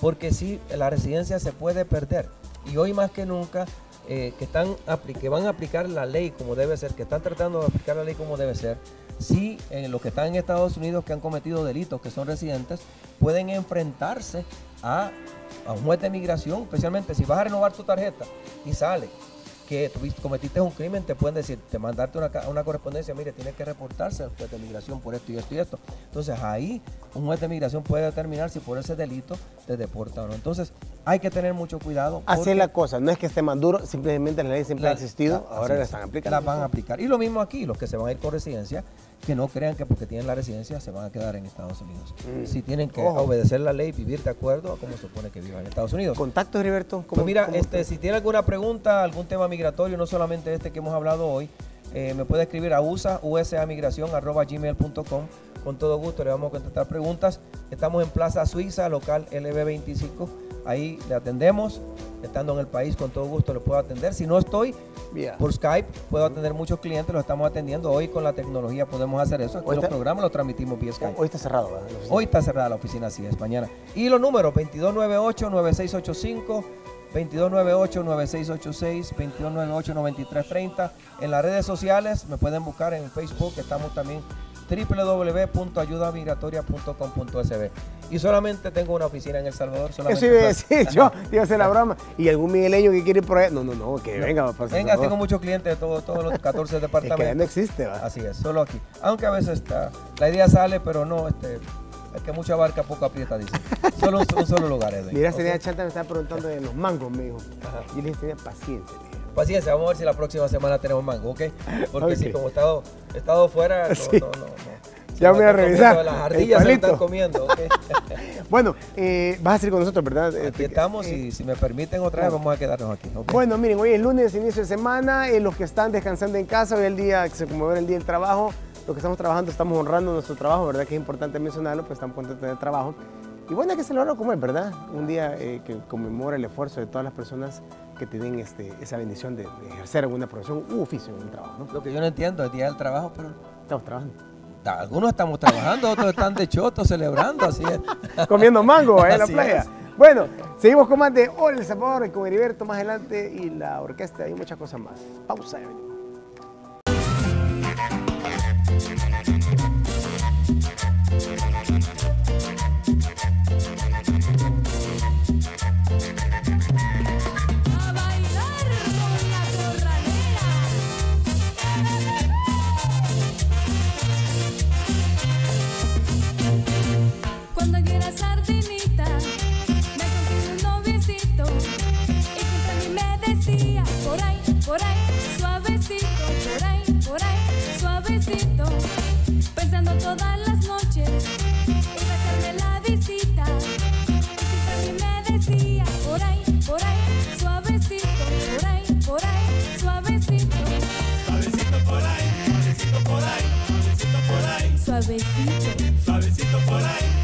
porque si la residencia se puede perder. Y hoy más que nunca, eh, que, están, que van a aplicar la ley como debe ser, que están tratando de aplicar la ley como debe ser, si eh, los que están en Estados Unidos que han cometido delitos, que son residentes, pueden enfrentarse a, a un juez de migración, especialmente si vas a renovar tu tarjeta y sale que tuviste- cometiste un crimen, te pueden decir, te mandarte una, una correspondencia, mire, tienes que reportarse al juez de migración por esto y esto y esto. Entonces ahí un juez de migración puede determinar si por ese delito te deporta o no. Entonces hay que tener mucho cuidado. Así es la cosa, no es que esté más duro, simplemente la ley siempre la- ha existido, la- ahora así la es. están aplicando. La van a aplicar. Y lo mismo aquí, los que se van a ir con residencia, que no crean que porque tienen la residencia se van a quedar en Estados Unidos. Mm. Si tienen que Ojo. obedecer la ley, vivir de acuerdo a cómo se supone que vivan en Estados Unidos. ¿Contacto, Heriberto? ¿Cómo- Pues mira, cómo- este, si tiene alguna pregunta, algún tema migratorio, no solamente este que hemos hablado hoy, eh, me puede escribir a usa. Con todo gusto le vamos a contestar preguntas. Estamos en Plaza Suiza, local LB25. Ahí le atendemos. Estando en el país, con todo gusto le puedo atender. Si no estoy, por Skype, puedo atender muchos clientes, los estamos atendiendo. Hoy con la tecnología podemos hacer eso. Hoy los está- programas los transmitimos vía Skype. Hoy está cerrado, ¿verdad? Hoy está cerrada la oficina, así es, mañana. Y los números, 2298-9685, 2298-9686, 2298-9330. En las redes sociales me pueden buscar en Facebook, estamos también www.ayudamigratoria.com.sb y solamente tengo una oficina en El Salvador. Eso Solamente iba a decir yo, iba a hacer la broma. Y algún migueleño que quiere ir por allá. No, no, no, que venga. para Venga, tengo muchos clientes de todo- todos los 14 Es departamentos. que ya no existe, ¿va? Así es, solo aquí. Aunque a veces está, la idea sale, pero no, este, es que mucha barca poco aprieta, dice. Solo un, solo lugar, Edwin. Mira, ¿ok? tenía Chanta me estaba preguntando de los mangos, me dijo. Y le dije, tenía paciencia. Paciencia, vamos a ver si la próxima semana tenemos mango, ¿ok? Porque sí, como he estado, he estado fuera, no, Sí. no, no, no. Ya voy a revisar. Las el ardillas se están comiendo, ¿ok? Bueno, eh, vas a seguir con nosotros, ¿verdad? Aquí Eh, estamos eh, y si me permiten otra vez, vamos a quedarnos aquí, ¿ok? Bueno, miren, hoy es lunes, inicio de semana. eh, los que están descansando en casa, hoy es el día que se conmemora el día del trabajo. Los que estamos trabajando, estamos honrando nuestro trabajo, ¿verdad? Que es importante mencionarlo, pues estamos contentos de tener trabajo. Y bueno, hay que celebrarlo como es, ¿verdad? Un día eh, que conmemora el esfuerzo de todas las personas que tienen este, esa bendición de, de ejercer alguna profesión u oficio en un trabajo, ¿no? Lo que yo no entiendo es día del trabajo, pero Estamos trabajando. algunos estamos trabajando, otros están de choto celebrando, así es. Comiendo mango ahí en la playa. es. Bueno, seguimos con más de Hola El Salvador con Heriberto más adelante y la orquesta y muchas cosas más. Pausa. A bailar con la por ahí,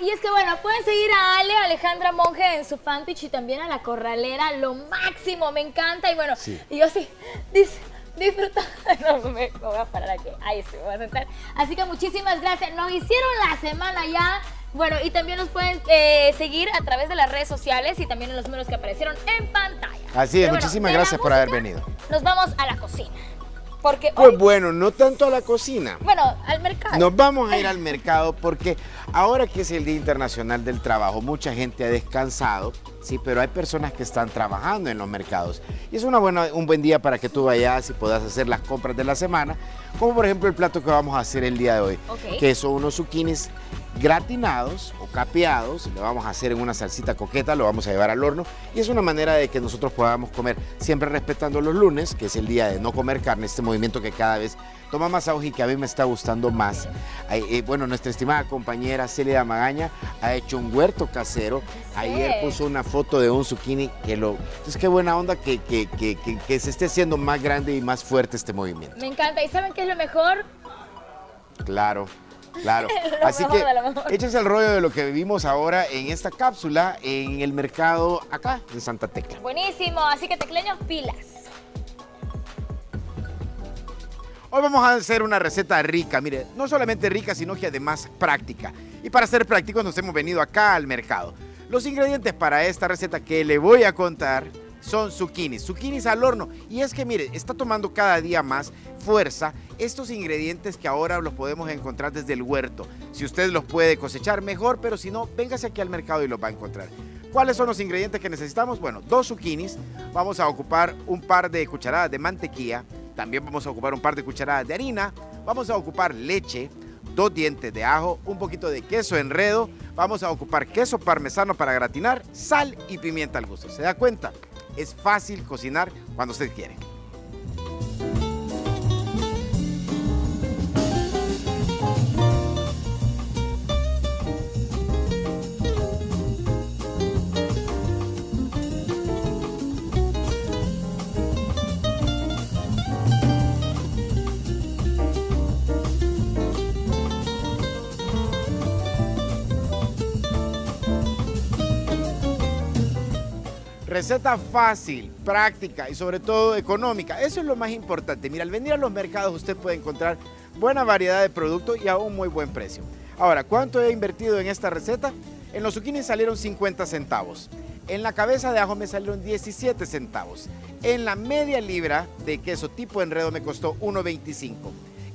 Y es que bueno, pueden seguir a Ale, Alejandra Monge en su fanpage y también a la corralera. Lo máximo, me encanta. Y bueno, Sí. y yo sí, dis- disfrutando. No, me, me voy a parar aquí. Ahí estoy, me voy a sentar. Así que muchísimas gracias. Nos hicieron la semana ya. Bueno, y también nos pueden eh, seguir a través de las redes sociales y también en los números que aparecieron en pantalla. Así es, Pero muchísimas gracias por haber venido. Nos vamos a la cocina. Porque Pues hoy, bueno, no tanto a la cocina. bueno, al mercado. Nos vamos a ir al mercado porque ahora que es el Día Internacional del Trabajo, mucha gente ha descansado, sí, pero hay personas que están trabajando en los mercados. Y es una buena, un buen día para que tú vayas y puedas hacer las compras de la semana, como por ejemplo el plato que vamos a hacer el día de hoy, que son unos zucchinis gratinados o capeados, lo vamos a hacer en una salsita coqueta, lo vamos a llevar al horno y es una manera de que nosotros podamos comer, siempre respetando los lunes, que es el día de no comer carne, este movimiento que cada vez toma más auge y que a mí me está gustando más. Eh, bueno, nuestra estimada compañera Celia Magaña ha hecho un huerto casero, ayer puso una foto de un zucchini que lo... Entonces qué buena onda que, que- que- que- que se esté haciendo más grande y más fuerte este movimiento. Me encanta. ¿Y saben qué es lo mejor? Claro, claro. Así que échese el rollo de lo que vivimos ahora en esta cápsula en el mercado acá en Santa Tecla. Buenísimo. Así que tecleños pilas. Hoy vamos a hacer una receta rica, mire, no solamente rica, sino que además práctica. Y para ser prácticos nos hemos venido acá al mercado. Los ingredientes para esta receta que le voy a contar son zucchinis, zucchinis al horno. Y es que mire, está tomando cada día más fuerza estos ingredientes que ahora los podemos encontrar desde el huerto. Si usted los puede cosechar, mejor, pero si no, véngase aquí al mercado y los va a encontrar. ¿Cuáles son los ingredientes que necesitamos? Bueno, dos zucchinis, vamos a ocupar un par de cucharadas de mantequilla, también vamos a ocupar un par de cucharadas de harina, vamos a ocupar leche, dos dientes de ajo, un poquito de queso enredo, vamos a ocupar queso parmesano para gratinar, sal y pimienta al gusto. ¿Se da cuenta? Es fácil cocinar cuando usted quiere. Receta fácil, práctica y sobre todo económica. Eso es lo más importante. Mira, al venir a los mercados usted puede encontrar buena variedad de productos y a un muy buen precio. Ahora, ¿cuánto he invertido en esta receta? En los zucchinis salieron 50 centavos. En la cabeza de ajo me salieron 17 centavos. En la media libra de queso tipo enredo me costó 1.25.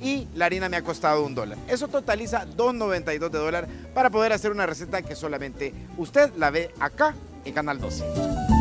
Y la harina me ha costado un dólar. Eso totaliza 2.92 de dólar para poder hacer una receta que solamente usted la ve acá en Canal 12.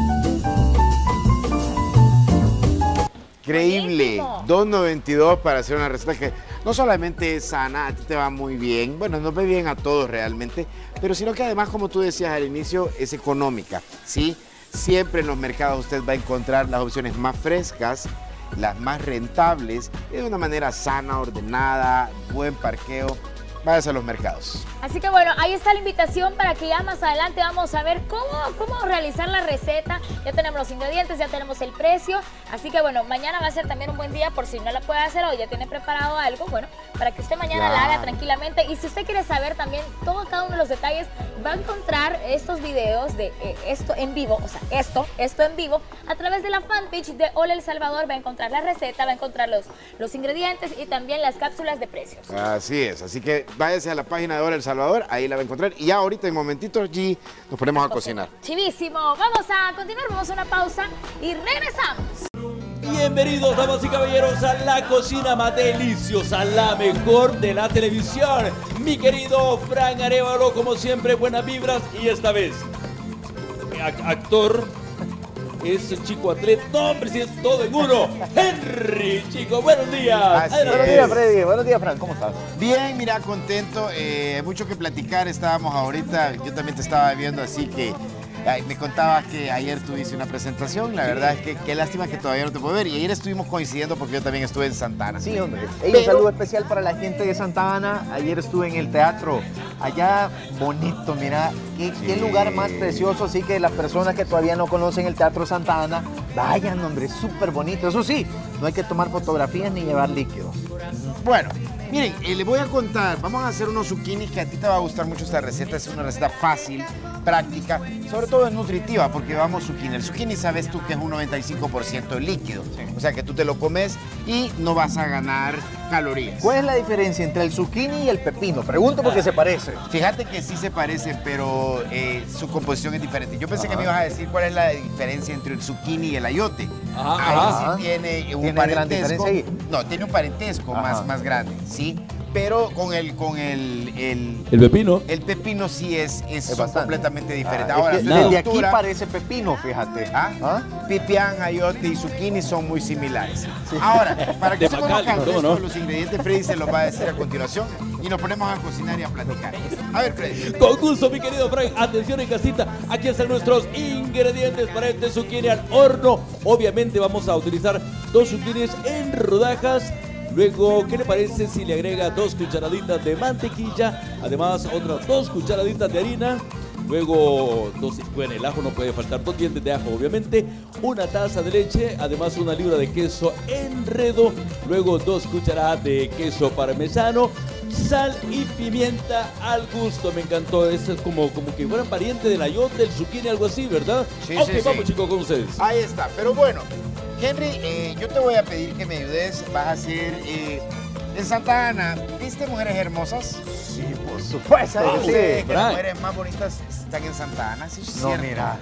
Increíble, 2.92 para hacer una receta que no solamente es sana, a ti te va muy bien, bueno, nos ve bien a todos realmente, pero sino que además, como tú decías al inicio, es económica, ¿sí? Siempre en los mercados usted va a encontrar las opciones más frescas, las más rentables, de una manera sana, ordenada, buen parqueo. Váyase a los mercados. Así que bueno, ahí está la invitación para que ya más adelante vamos a ver cómo, cómo realizar la receta. Ya tenemos los ingredientes, ya tenemos el precio. Así que bueno, mañana va a ser también un buen día por si no la puede hacer hoy, ya tiene preparado algo, bueno, para que usted mañana la haga tranquilamente. Y si usted quiere saber también todo, cada uno de los detalles, va a encontrar estos videos de eh, esto en vivo, o sea, esto, esto en vivo, a través de la fanpage de Hola El Salvador. Va a encontrar la receta, va a encontrar los, los ingredientes y también las cápsulas de precios. Así es, así que váyase a la página de Hora El Salvador, ahí la va a encontrar. Y ya ahorita en momentitos allí nos ponemos a cocinar. Chivísimo. Vamos a continuar, vamos a una pausa y regresamos. Bienvenidos, damas y caballeros, a la cocina más deliciosa, la mejor de la televisión. Mi querido Fran Arevalo, como siempre, buenas vibras. Y esta vez, ac- actor, es chico atleta. Hombre, si es todo en uno. Henry, chico, buenos días. Así Adelante. es. Buenos días, Fran. ¿Cómo estás? Bien, mira, contento. eh, mucho que platicar. Estábamos ahorita, yo también te estaba viendo, así que me contabas que ayer tuviste una presentación. La verdad es que qué lástima que todavía no te puedo ver. Y ayer estuvimos coincidiendo porque yo también estuve en Santana. Sí, hombre. Pero- Un saludo especial para la gente de Santa Ana. Ayer estuve en el teatro. Allá, bonito, mira, qué, qué lugar más precioso. Así que las personas que todavía no conocen el Teatro Santa Ana, vayan, hombre, súper bonito. Eso sí, no hay que tomar fotografías ni llevar líquidos. Bueno, miren, eh, les voy a contar, vamos a hacer unos zucchinis que a ti te va a gustar mucho esta receta, es una receta fácil, práctica, sobre todo es nutritiva porque vamos zucchini. El zucchini sabes tú que es un 95% líquido, o sea que tú te lo comes y no vas a ganar calorías. ¿Cuál es la diferencia entre el zucchini y el pepino? Pregunto porque se parece. Fíjate que sí se parece, pero eh, su composición es diferente. Yo pensé que me ibas a decir cuál es la diferencia entre el zucchini y el ayote. Ajá, Ahí ajá. sí tiene un ¿Tiene gran parentesco. diferencia No, tiene un parentesco más, más grande, ¿sí? Pero con el, con el, el, El pepino. el pepino sí es, es, son completamente diferente. Ah, Ahora, es que desde aquí parece pepino, fíjate. ¿Ah? Pipián, ayote y zucchini son muy similares. Ahora, para que se conozcan el ¿cómo resto no? los ingredientes, Freddy se los va a decir a continuación y nos ponemos a cocinar y a platicar. A ver, Freddy. Con gusto, mi querido Frank. Atención en casita. Aquí están nuestros ingredientes para este zucchini al horno. Obviamente vamos a utilizar dos zucchinis en rodajas. Luego, ¿qué le parece si le agrega dos cucharaditas de mantequilla? Además, otras dos cucharaditas de harina. Luego, dos, bueno, el ajo no puede faltar, dos dientes de ajo, obviamente. Una taza de leche, además una libra de queso enredo. Luego, dos cucharadas de queso parmesano. Sal y pimienta al gusto, me encantó. Eso es como, como que fueran pariente del ayote, el zucchini, algo así, ¿verdad? Sí, ok, sí, sí. vamos chicos con ustedes. Ahí está, pero bueno, Henry, eh, yo te voy a pedir que me ayudes. Vas a hacer eh, en Santa Ana. ¿Viste mujeres hermosas? Sí, por supuesto. ¿Sabe que usted sí. que las mujeres más bonitas están en Santa Ana? Sí, es No, cierto. mira,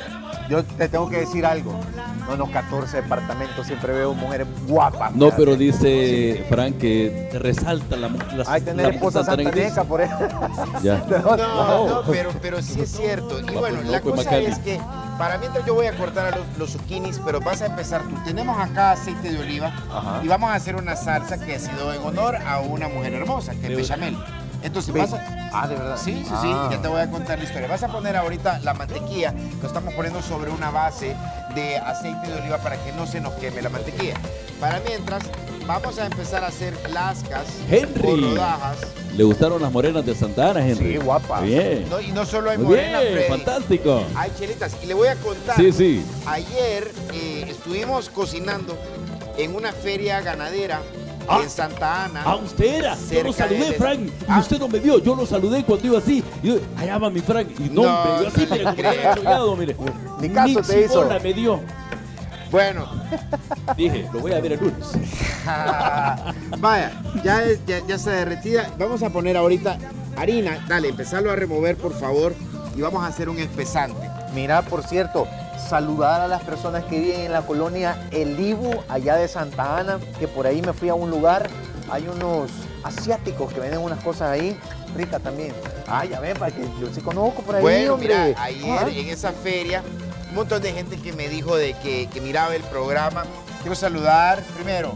yo te tengo que decir algo. No, en los 14 departamentos siempre veo mujeres guapas. No, pero dice Frank que te resalta la la- Hay que tener la esposa santaneca por eso. Ya. No, no, pero, pero sí es cierto. Y bueno, no, la pues, cosa es que para mientras yo voy a cortar a los, los zucchinis, pero vas a empezar tú. Tenemos acá aceite de oliva Ajá. y vamos a hacer una salsa que ha sido en honor a una mujer hermosa, es bechamel. Entonces vas a... Ah, de verdad. Sí, sí, Ah. sí, ya te voy a contar la historia. Vas a poner ahorita la mantequilla, lo estamos poniendo sobre una base de aceite de oliva para que no se nos queme la mantequilla. Para mientras, vamos a empezar a hacer lascas o Henry. rodajas. ¿Le gustaron las morenas de Santa Ana, Henry? Sí, guapa. Bien. No, y no solo hay morenas, bien, Freddy. fantástico. Hay chelitas. Y le voy a contar. Sí, sí. Ayer eh, estuvimos cocinando en una feria ganadera Ah. en Santa Ana. Ah, usted era. Yo lo saludé, de- Frank. Y Ah. usted no me vio. Yo lo saludé cuando iba así. Y yo, allá va mi Frank. Y no, No, hombre, yo así, mire, como chollado, mire. Ni caso te hizo. me dio. Bueno, Dije, lo voy a ver el lunes. vaya, ya, es- ya, ya está derretida. Vamos a poner ahorita harina. Dale, empezarlo a remover, por favor. Y vamos a hacer un espesante. Mira, por cierto, saludar a las personas que viven en la colonia El Ibu, allá de Santa Ana, que por ahí me fui a un lugar, hay unos asiáticos que venden unas cosas ahí, ricas también. Ah, ya ven, para que yo sí conozco por ahí, Bueno, hombre. mira, ayer Ah. en esa feria, un montón de gente que me dijo de que, que miraba el programa. Quiero saludar primero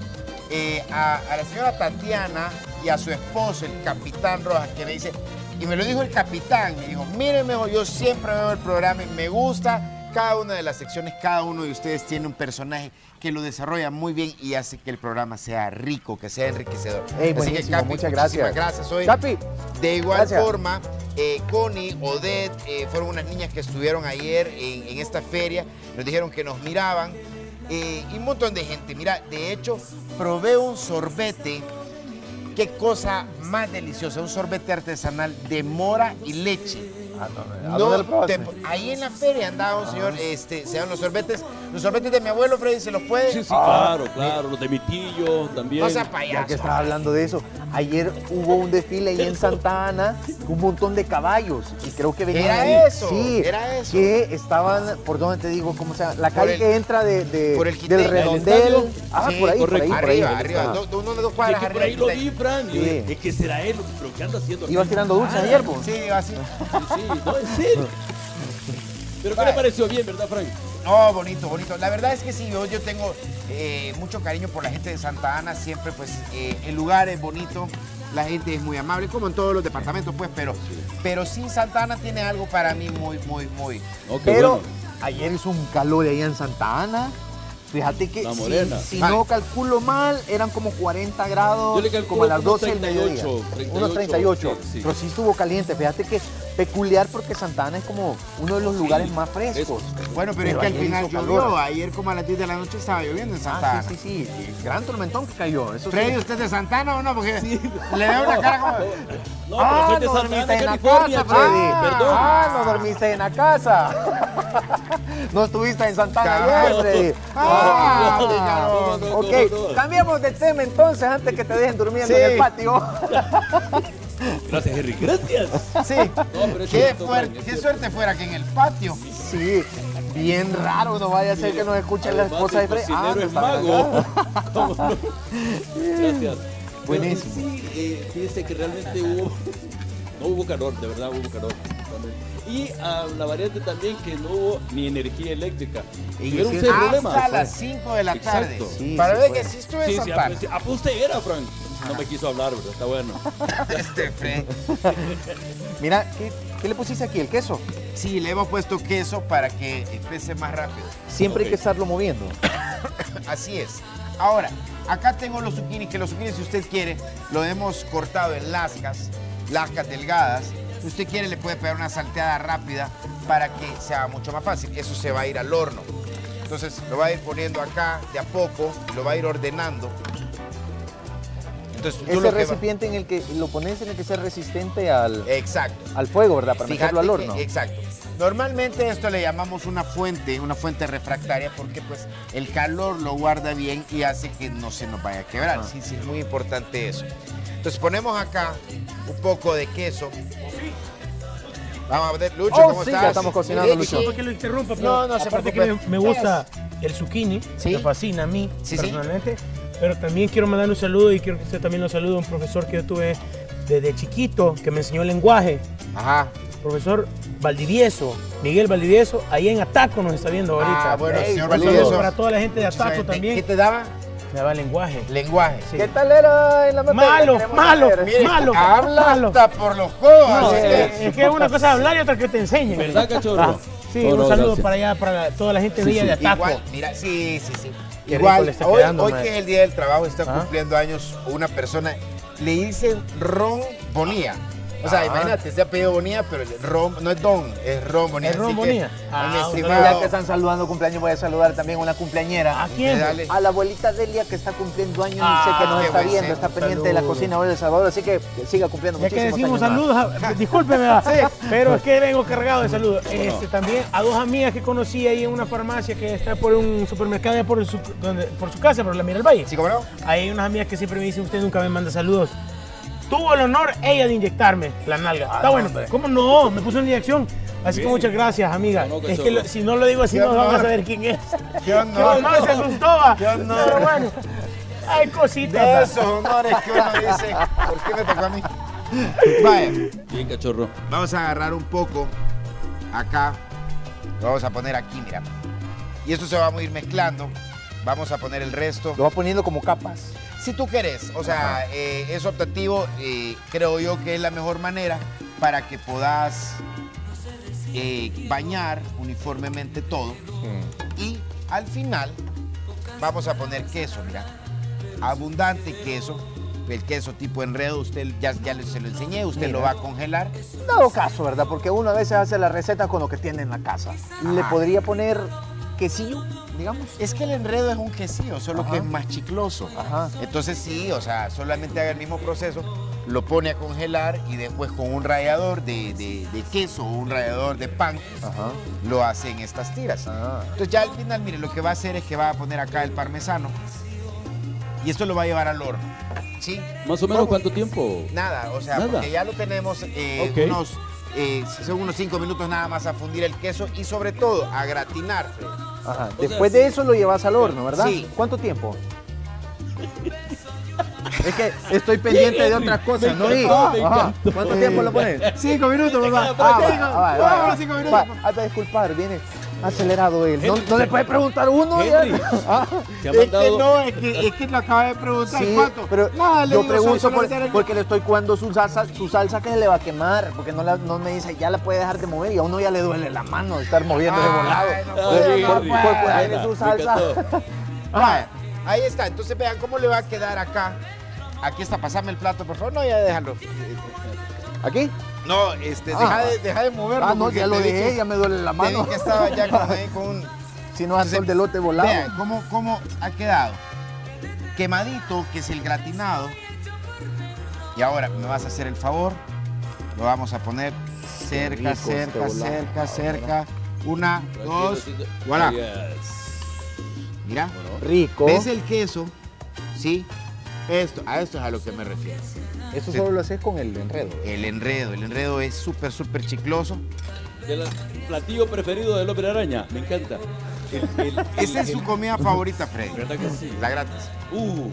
eh, a, a la señora Tatiana y a su esposo, el capitán Rojas, que me dice, y me lo dijo el capitán, me dijo, miren, mejor, yo siempre veo el programa y me gusta cada una de las secciones, cada uno de ustedes tiene un personaje que lo desarrolla muy bien y hace que el programa sea rico, que sea enriquecedor. Ey, Así que, Capi, muchas muchísimas gracias. gracias. Hoy, Capi, de igual gracias. forma, eh, Connie, Odette, eh, fueron unas niñas que estuvieron ayer en, en esta feria, nos dijeron que nos miraban, eh, y un montón de gente. Mira, de hecho, probé un sorbete, qué cosa más deliciosa, un sorbete artesanal de mora y leche. ¿A dónde lo probaste? te- ahí en la feria andaba un señor, este, se llaman los sorbetes, los sorbetes de mi abuelo, Freddy, ¿se los puede? Sí, sí, claro, claro. Los de mi tío también. No sea Ya payaso. que estás hablando de eso, ayer hubo un desfile ahí en Santa Ana, un montón de caballos, y creo que venían Era ahí. eso, sí, era eso. Que estaban, ¿por dónde te digo? ¿Cómo se llama? La calle el- que entra de, de- por el del Quiteño. ¿El redondel. estadio? Ah, Sí, por ahí, por correcto. ahí, por ahí. Arriba, arriba, Ah. do- do- uno de dos cuadras que por arriba ahí lo vi. Y yo, Sí. Es que será él, pero ¿qué anda haciendo? aquí? Ibas tirando dulces Ah, ayer, pues. Sí, así. Sí, sí, no, en serio. Pero ¿qué le pareció bien, verdad, Frank? No, bonito, bonito. La verdad es que sí, yo, yo tengo eh, mucho cariño por la gente de Santa Ana. Siempre, pues, eh, el lugar es bonito, la gente es muy amable, como en todos los departamentos, pues, pero, pero sí, Santa Ana tiene algo para mí muy, muy, muy. Pero bueno. ayer hizo un calor ahí en Santa Ana. Fíjate que La si, morena. si no calculo mal, eran como 40 grados, Yo le como a las unos 12 del 38, mediodía. 38, Unos 38. sí, sí. Pero sí estuvo caliente. Fíjate que peculiar porque Santa Ana es como uno de los lugares más frescos. Bueno, pero, es que al final llovió. Ayer, como a las 10 de la noche, estaba lloviendo en Santa Ah, Ana. sí, sí, sí. Gran tormentón que cayó. Eso sí. Freddy, ¿usted es de Santana o no? Porque le veo una cara como... No, ah, pero soy de no Santa dormiste Ana, en la California, casa, Freddy. Perdón. Ah, no dormiste en la casa. No estuviste en Santana ayer, Freddy. Ah, Ah, no, no, ok, cambiamos de tema entonces antes que te dejen durmiendo Sí. en el patio. Gracias, Henry. Gracias. Sí. No, Qué, fuerte- qué suerte fuera que en el patio. Sí, bien raro, no vaya a ser que nos escuche la esposa de cocinero no es mago. acá. ¿Cómo no? Gracias. Buenísimo. Pero Sí, eh, fíjese que realmente hubo, no hubo calor, de verdad hubo calor. Y a la variante también que no hubo ni energía eléctrica. Tuvieron seis problemas. Hasta las 5 de la tarde. Sí, Para ver que sí estuve Sí, sí, pues usted era, Frank. No me quiso hablar, ¿verdad? Está bueno. Este Fred. Mira, ¿qué, qué le pusiste aquí? ¿El queso? Sí, le hemos puesto queso para que pese más rápido. Siempre hay que estarlo moviendo. Así es. Ahora, acá tengo los zucchinis, que los zucchinis, si usted quiere, lo hemos cortado en lascas, lascas delgadas. Si usted quiere, le puede pegar una salteada rápida para que sea mucho más fácil. Eso se va a ir al horno. Entonces, lo va a ir poniendo acá de a poco y lo va a ir ordenando. Entonces, Ese lo va- recipiente en el que lo pones tiene que ser resistente al, Exacto. al fuego, ¿verdad? Para Fíjate meterlo al que- horno. exacto. Normalmente esto le llamamos una fuente, una fuente refractaria, porque pues el calor lo guarda bien y hace que no se nos vaya a quebrar. Ah. Sí, sí, es muy importante eso. Entonces ponemos acá un poco de queso. Vamos a ver, Lucho, Oh, ¿cómo sí, estás? ya estamos cocinando, Sí, Lucho. sí. Que lo interrumpa, pero No, no se aparte que me, me gusta el zucchini, Sí. me fascina a mí Sí, sí. personalmente, pero también quiero mandar un saludo y quiero que usted también lo salude a un profesor que yo tuve desde chiquito, que me enseñó lenguaje. Ajá. Profesor Valdivieso, Miguel Valdivieso, ahí en Ataco nos está viendo ahorita. Ah, bueno, señor un saludo Valdivieso. para toda la gente de Ataco también. ¿Qué te daba? Me daba lenguaje. Lenguaje. Sí. ¿Qué tal era en la materia? Malo, malo. Mire, malo, habla malo. hasta por los codos. No, así es, que- es que una cosa es hablar y otra que te enseñen. ¿Verdad, cachorro? Ah, sí, No, un saludo gracias. para allá, para toda la gente bella de Ataco. Igual, mira, sí, sí, sí. Qué rico Igual, le está hoy, quedando, hoy que es el Día del Trabajo, está Ah. cumpliendo años una persona, le dicen Ron Bonía. O sea, Ah. imagínate, se ha pedido Bonía, pero el Ron no es Don, es Ron Bonía. Es Ron Así que, mi Ah, estimado- Ya que están saludando cumpleaños, voy a saludar también a una cumpleañera. ¿A quién? Dale. A la abuelita Delia que está cumpliendo años Ah, y sé que nos qué está viendo, ser. está pendiente de la cocina hoy de El Salvador, así que que siga cumpliendo Ya que muchísimos decimos años saludos, a- discúlpeme, va. pero es que vengo cargado de saludos. Este, también a dos amigas que conocí ahí en una farmacia que está por un supermercado allá por su, donde- por su casa, por la Mira el Valle. ¿Sí, cómo no? Hay unas amigas que siempre me dicen, usted nunca me manda saludos. Tuvo el honor ella de inyectarme la nalga. Está bueno, ¿cómo no? Me puso una inyección. Así que muchas gracias, amiga. No, no, es que lo- si no lo digo así, no van a honor. saber quién es. Qué Qué honor. honor, se asustó. Qué honor. Pero bueno, hay cositas. De esos honores que uno dice, ¿por qué me tocó a mí? Vaya, Bien, cachorro. vamos a agarrar un poco acá, lo vamos a poner aquí, mira. Y esto se va a ir mezclando. Vamos a poner el resto. Lo va poniendo como capas. Si tú quieres, o sea, eh, es optativo, eh, creo yo que es la mejor manera para que puedas eh, bañar uniformemente todo. Y al final vamos a poner queso, mira. Abundante queso. El queso tipo enredo, usted ya, ya se lo enseñé, usted Mira. lo va a congelar. Dado caso, ¿verdad? Porque uno a veces hace la receta con lo que tiene en la casa. Le podría poner quesillo, digamos. Es que el enredo es un quesillo, solo Ajá. que es más chicloso. Ajá. Entonces sí, o sea, solamente haga el mismo proceso, lo pone a congelar y después con un rallador de, de- de queso o un rallador de pan, Ajá. lo hace en estas tiras. Ah. Entonces ya al final, mire, lo que va a hacer es que va a poner acá el parmesano y esto lo va a llevar al horno. ¿Sí? Más o menos, ¿cuánto tiempo? Nada, o sea, Nada. porque ya lo tenemos eh, unos, eh, son unos cinco minutos nada más a fundir el queso y sobre todo a gratinar. Fred. Ajá. O sea, Después de eso lo llevas al horno, ¿verdad? Sí. ¿Cuánto tiempo? Es que estoy pendiente de otras cosas, ¿no? ¿Cuánto tiempo lo pones? Cinco minutos, mamá. Ah, va, ah, va, va, va. cinco minutos. Va, has de disculpar, viene acelerado él. No, Henry, no le puede preguntar uno. Henry, Ah, te ha Es que no, es que, es que lo acaba de preguntar Sí, pato. pero Nada, le yo digo, pregunto por- porque le estoy cuando su salsa, su salsa que se le va a quemar, porque no, la- no me dice ya la puede dejar de mover y a uno ya le duele la mano de estar moviendo de volado. no Entonces, puede, por- su salsa. ahí está. Entonces vean cómo le va a quedar acá. Aquí está, pasame el plato, por favor. No, ya déjalo. ¿Aquí? No, este, Ah. deja, de, deja de moverlo. Ah, no, ya lo te dejé, que- ya me duele la te mano. que estaba ya con, ahí con un... Si no, ando el delote volado. Vean cómo, cómo ha quedado. Quemadito, que es el gratinado. Y ahora me vas a hacer el favor. Lo vamos a poner cerca, rico este cerca, volado, cerca, cerca. Una, dos, voilà. Yes. Mira. Rico. ¿Ves el queso? Sí. Esto, a esto es a lo que me refiero. Esto Sí. solo lo haces con el enredo. El enredo, el enredo es súper, súper chicloso. El platillo preferido del hombre araña. Me encanta. El- el- Esa es su comida favorita, Freddy. ¿Verdad que sí? La gratis. Uh.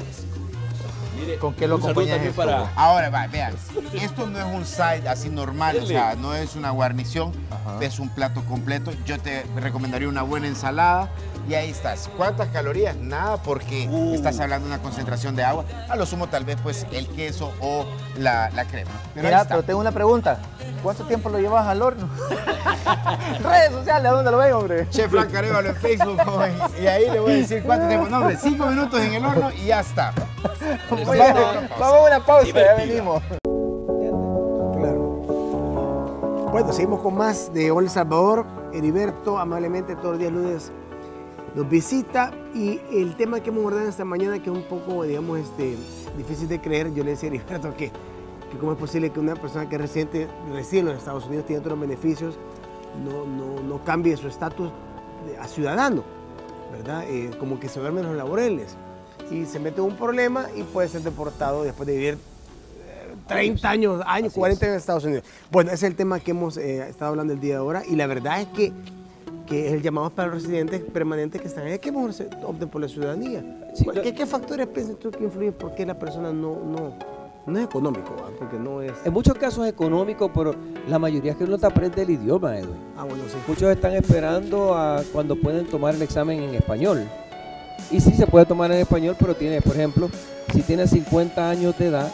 Mire, ¿Con qué lo acompañas esto? para Ahora, va, vean, esto no es un side así normal, o sea, no es una guarnición, Ajá. es un plato completo. Yo te recomendaría una buena ensalada y ahí estás. ¿Cuántas calorías? Nada, porque Uh. estás hablando de una concentración de agua. A lo sumo, tal vez, pues, el queso o la, la crema. Pero Mira, pero tengo una pregunta. ¿Cuánto tiempo lo llevas al horno? Redes sociales, ¿a dónde lo ven, hombre? Chef Frank Arevalo en Facebook, joven, y ahí le voy a decir cuánto tiempo. No, hombre, cinco minutos en el horno y ya está. Vamos a una pausa, ya venimos. Claro. Bueno, seguimos con más de El Salvador. Heriberto amablemente todos los días lunes nos visita y el tema que hemos abordado esta mañana que es un poco, digamos, este, difícil de creer, yo le decía a Heriberto que, que cómo es posible que una persona que es residente, reside en los Estados Unidos, tiene otros beneficios, no, no, no cambie su estatus a ciudadano, ¿verdad? Eh, como que se duermen los laborales y se mete en un problema y puede ser deportado después de vivir 30 años, años, 40 años en Estados Unidos. Bueno, ese es el tema que hemos eh, estado hablando el día de ahora y la verdad es que, que es el llamado para los residentes permanentes que están allá, que mejor se opten por la ciudadanía. ¿Qué, qué factores piensas tú que influyen por qué la persona no, no, no es económico? ¿va? Porque no es... En muchos casos es económico, pero la mayoría es que no te aprende el idioma, Edwin. Ah, bueno, sí. Muchos están esperando a cuando pueden tomar el examen en español. Y sí se puede tomar en español, pero tiene, por ejemplo, si tiene 50 años de edad,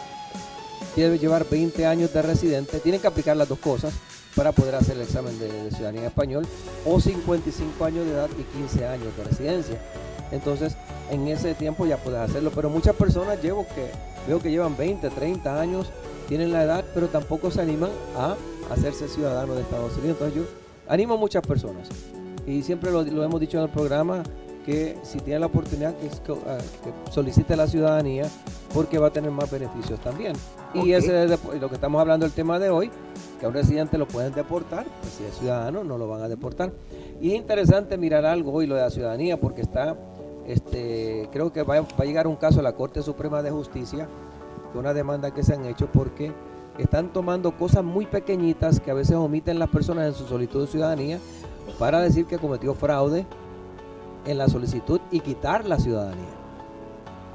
debe llevar 20 años de residente, tienen que aplicar las dos cosas para poder hacer el examen de, ciudadanía en español, o 55 años de edad y 15 años de residencia. Entonces, en ese tiempo ya puedes hacerlo, pero muchas personas llevo que, veo que llevan 20, 30 años, tienen la edad, pero tampoco se animan a hacerse ciudadanos de Estados Unidos. Entonces yo animo a muchas personas y siempre lo hemos dicho en el programa que si tiene la oportunidad que, ah, que solicite la ciudadanía porque va a tener más beneficios también. Y ese es lo que estamos hablando del tema de hoy, que a un residente lo pueden deportar, pues si es ciudadano no lo van a deportar. Y es interesante mirar algo hoy, lo de la ciudadanía, porque está, este, creo que va, va a llegar un caso a la Corte Suprema de Justicia, de una demanda que se han hecho porque están tomando cosas muy pequeñitas que a veces omiten las personas en su solicitud de ciudadanía para decir que cometió fraude en la solicitud y quitar la ciudadanía.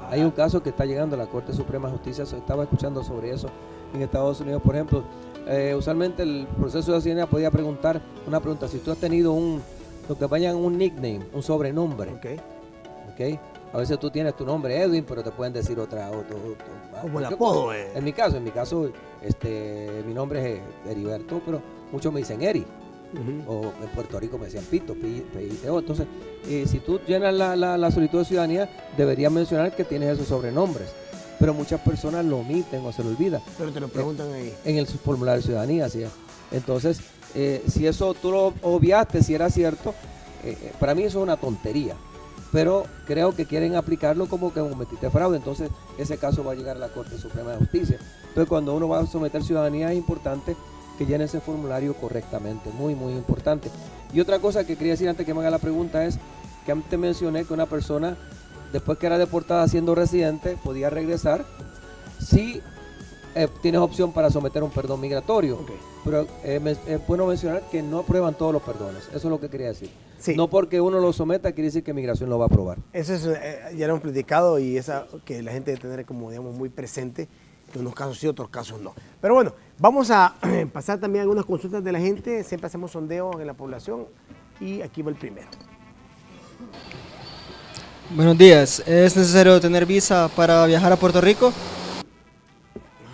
Hay un caso que está llegando a la Corte Suprema de Justicia, estaba escuchando sobre eso en Estados Unidos, por ejemplo. eh, usualmente el proceso de ciudadanía podía preguntar una pregunta, si tú has tenido un, lo que vayan un nickname, un sobrenombre, ¿ok? A veces tú tienes tu nombre Edwin, pero te pueden decir otra, otro, otro- Como el apodo, eh. En mi caso, en mi caso, este, mi nombre es Heriberto, pero muchos me dicen Eri. O en Puerto Rico me decían Pito, Pi- P-I-T-O. Entonces, eh, si tú llenas la, la- la solicitud de ciudadanía, deberías mencionar que tienes esos sobrenombres. Pero muchas personas lo omiten o se lo olvida. Pero te lo preguntan ahí. En el formulario de ciudadanía, así es. Entonces, eh, si eso tú lo obviaste, si era cierto, eh, para mí eso es una tontería. Pero creo que quieren aplicarlo como que cometiste fraude. Entonces, ese caso va a llegar a la Corte Suprema de Justicia. Entonces, cuando uno va a someter ciudadanía, es importante que llene ese formulario correctamente. Muy, muy importante. Y otra cosa que quería decir antes que me haga la pregunta es que antes mencioné que una persona, después que era deportada siendo residente, podía regresar si eh, tienes opción para someter un perdón migratorio. Pero eh, me- es bueno mencionar que no aprueban todos los perdones. Eso es lo que quería decir. No porque uno lo someta quiere decir que migración lo va a aprobar. Eso es, eh, ya lo hemos platicado y esa que la gente debe tener como, digamos, muy presente, que unos casos sí, otros casos no. Pero bueno, vamos a pasar también algunas consultas de la gente, siempre hacemos sondeos en la población y aquí va el primero. Buenos días. ¿Es necesario tener visa para viajar a Puerto Rico?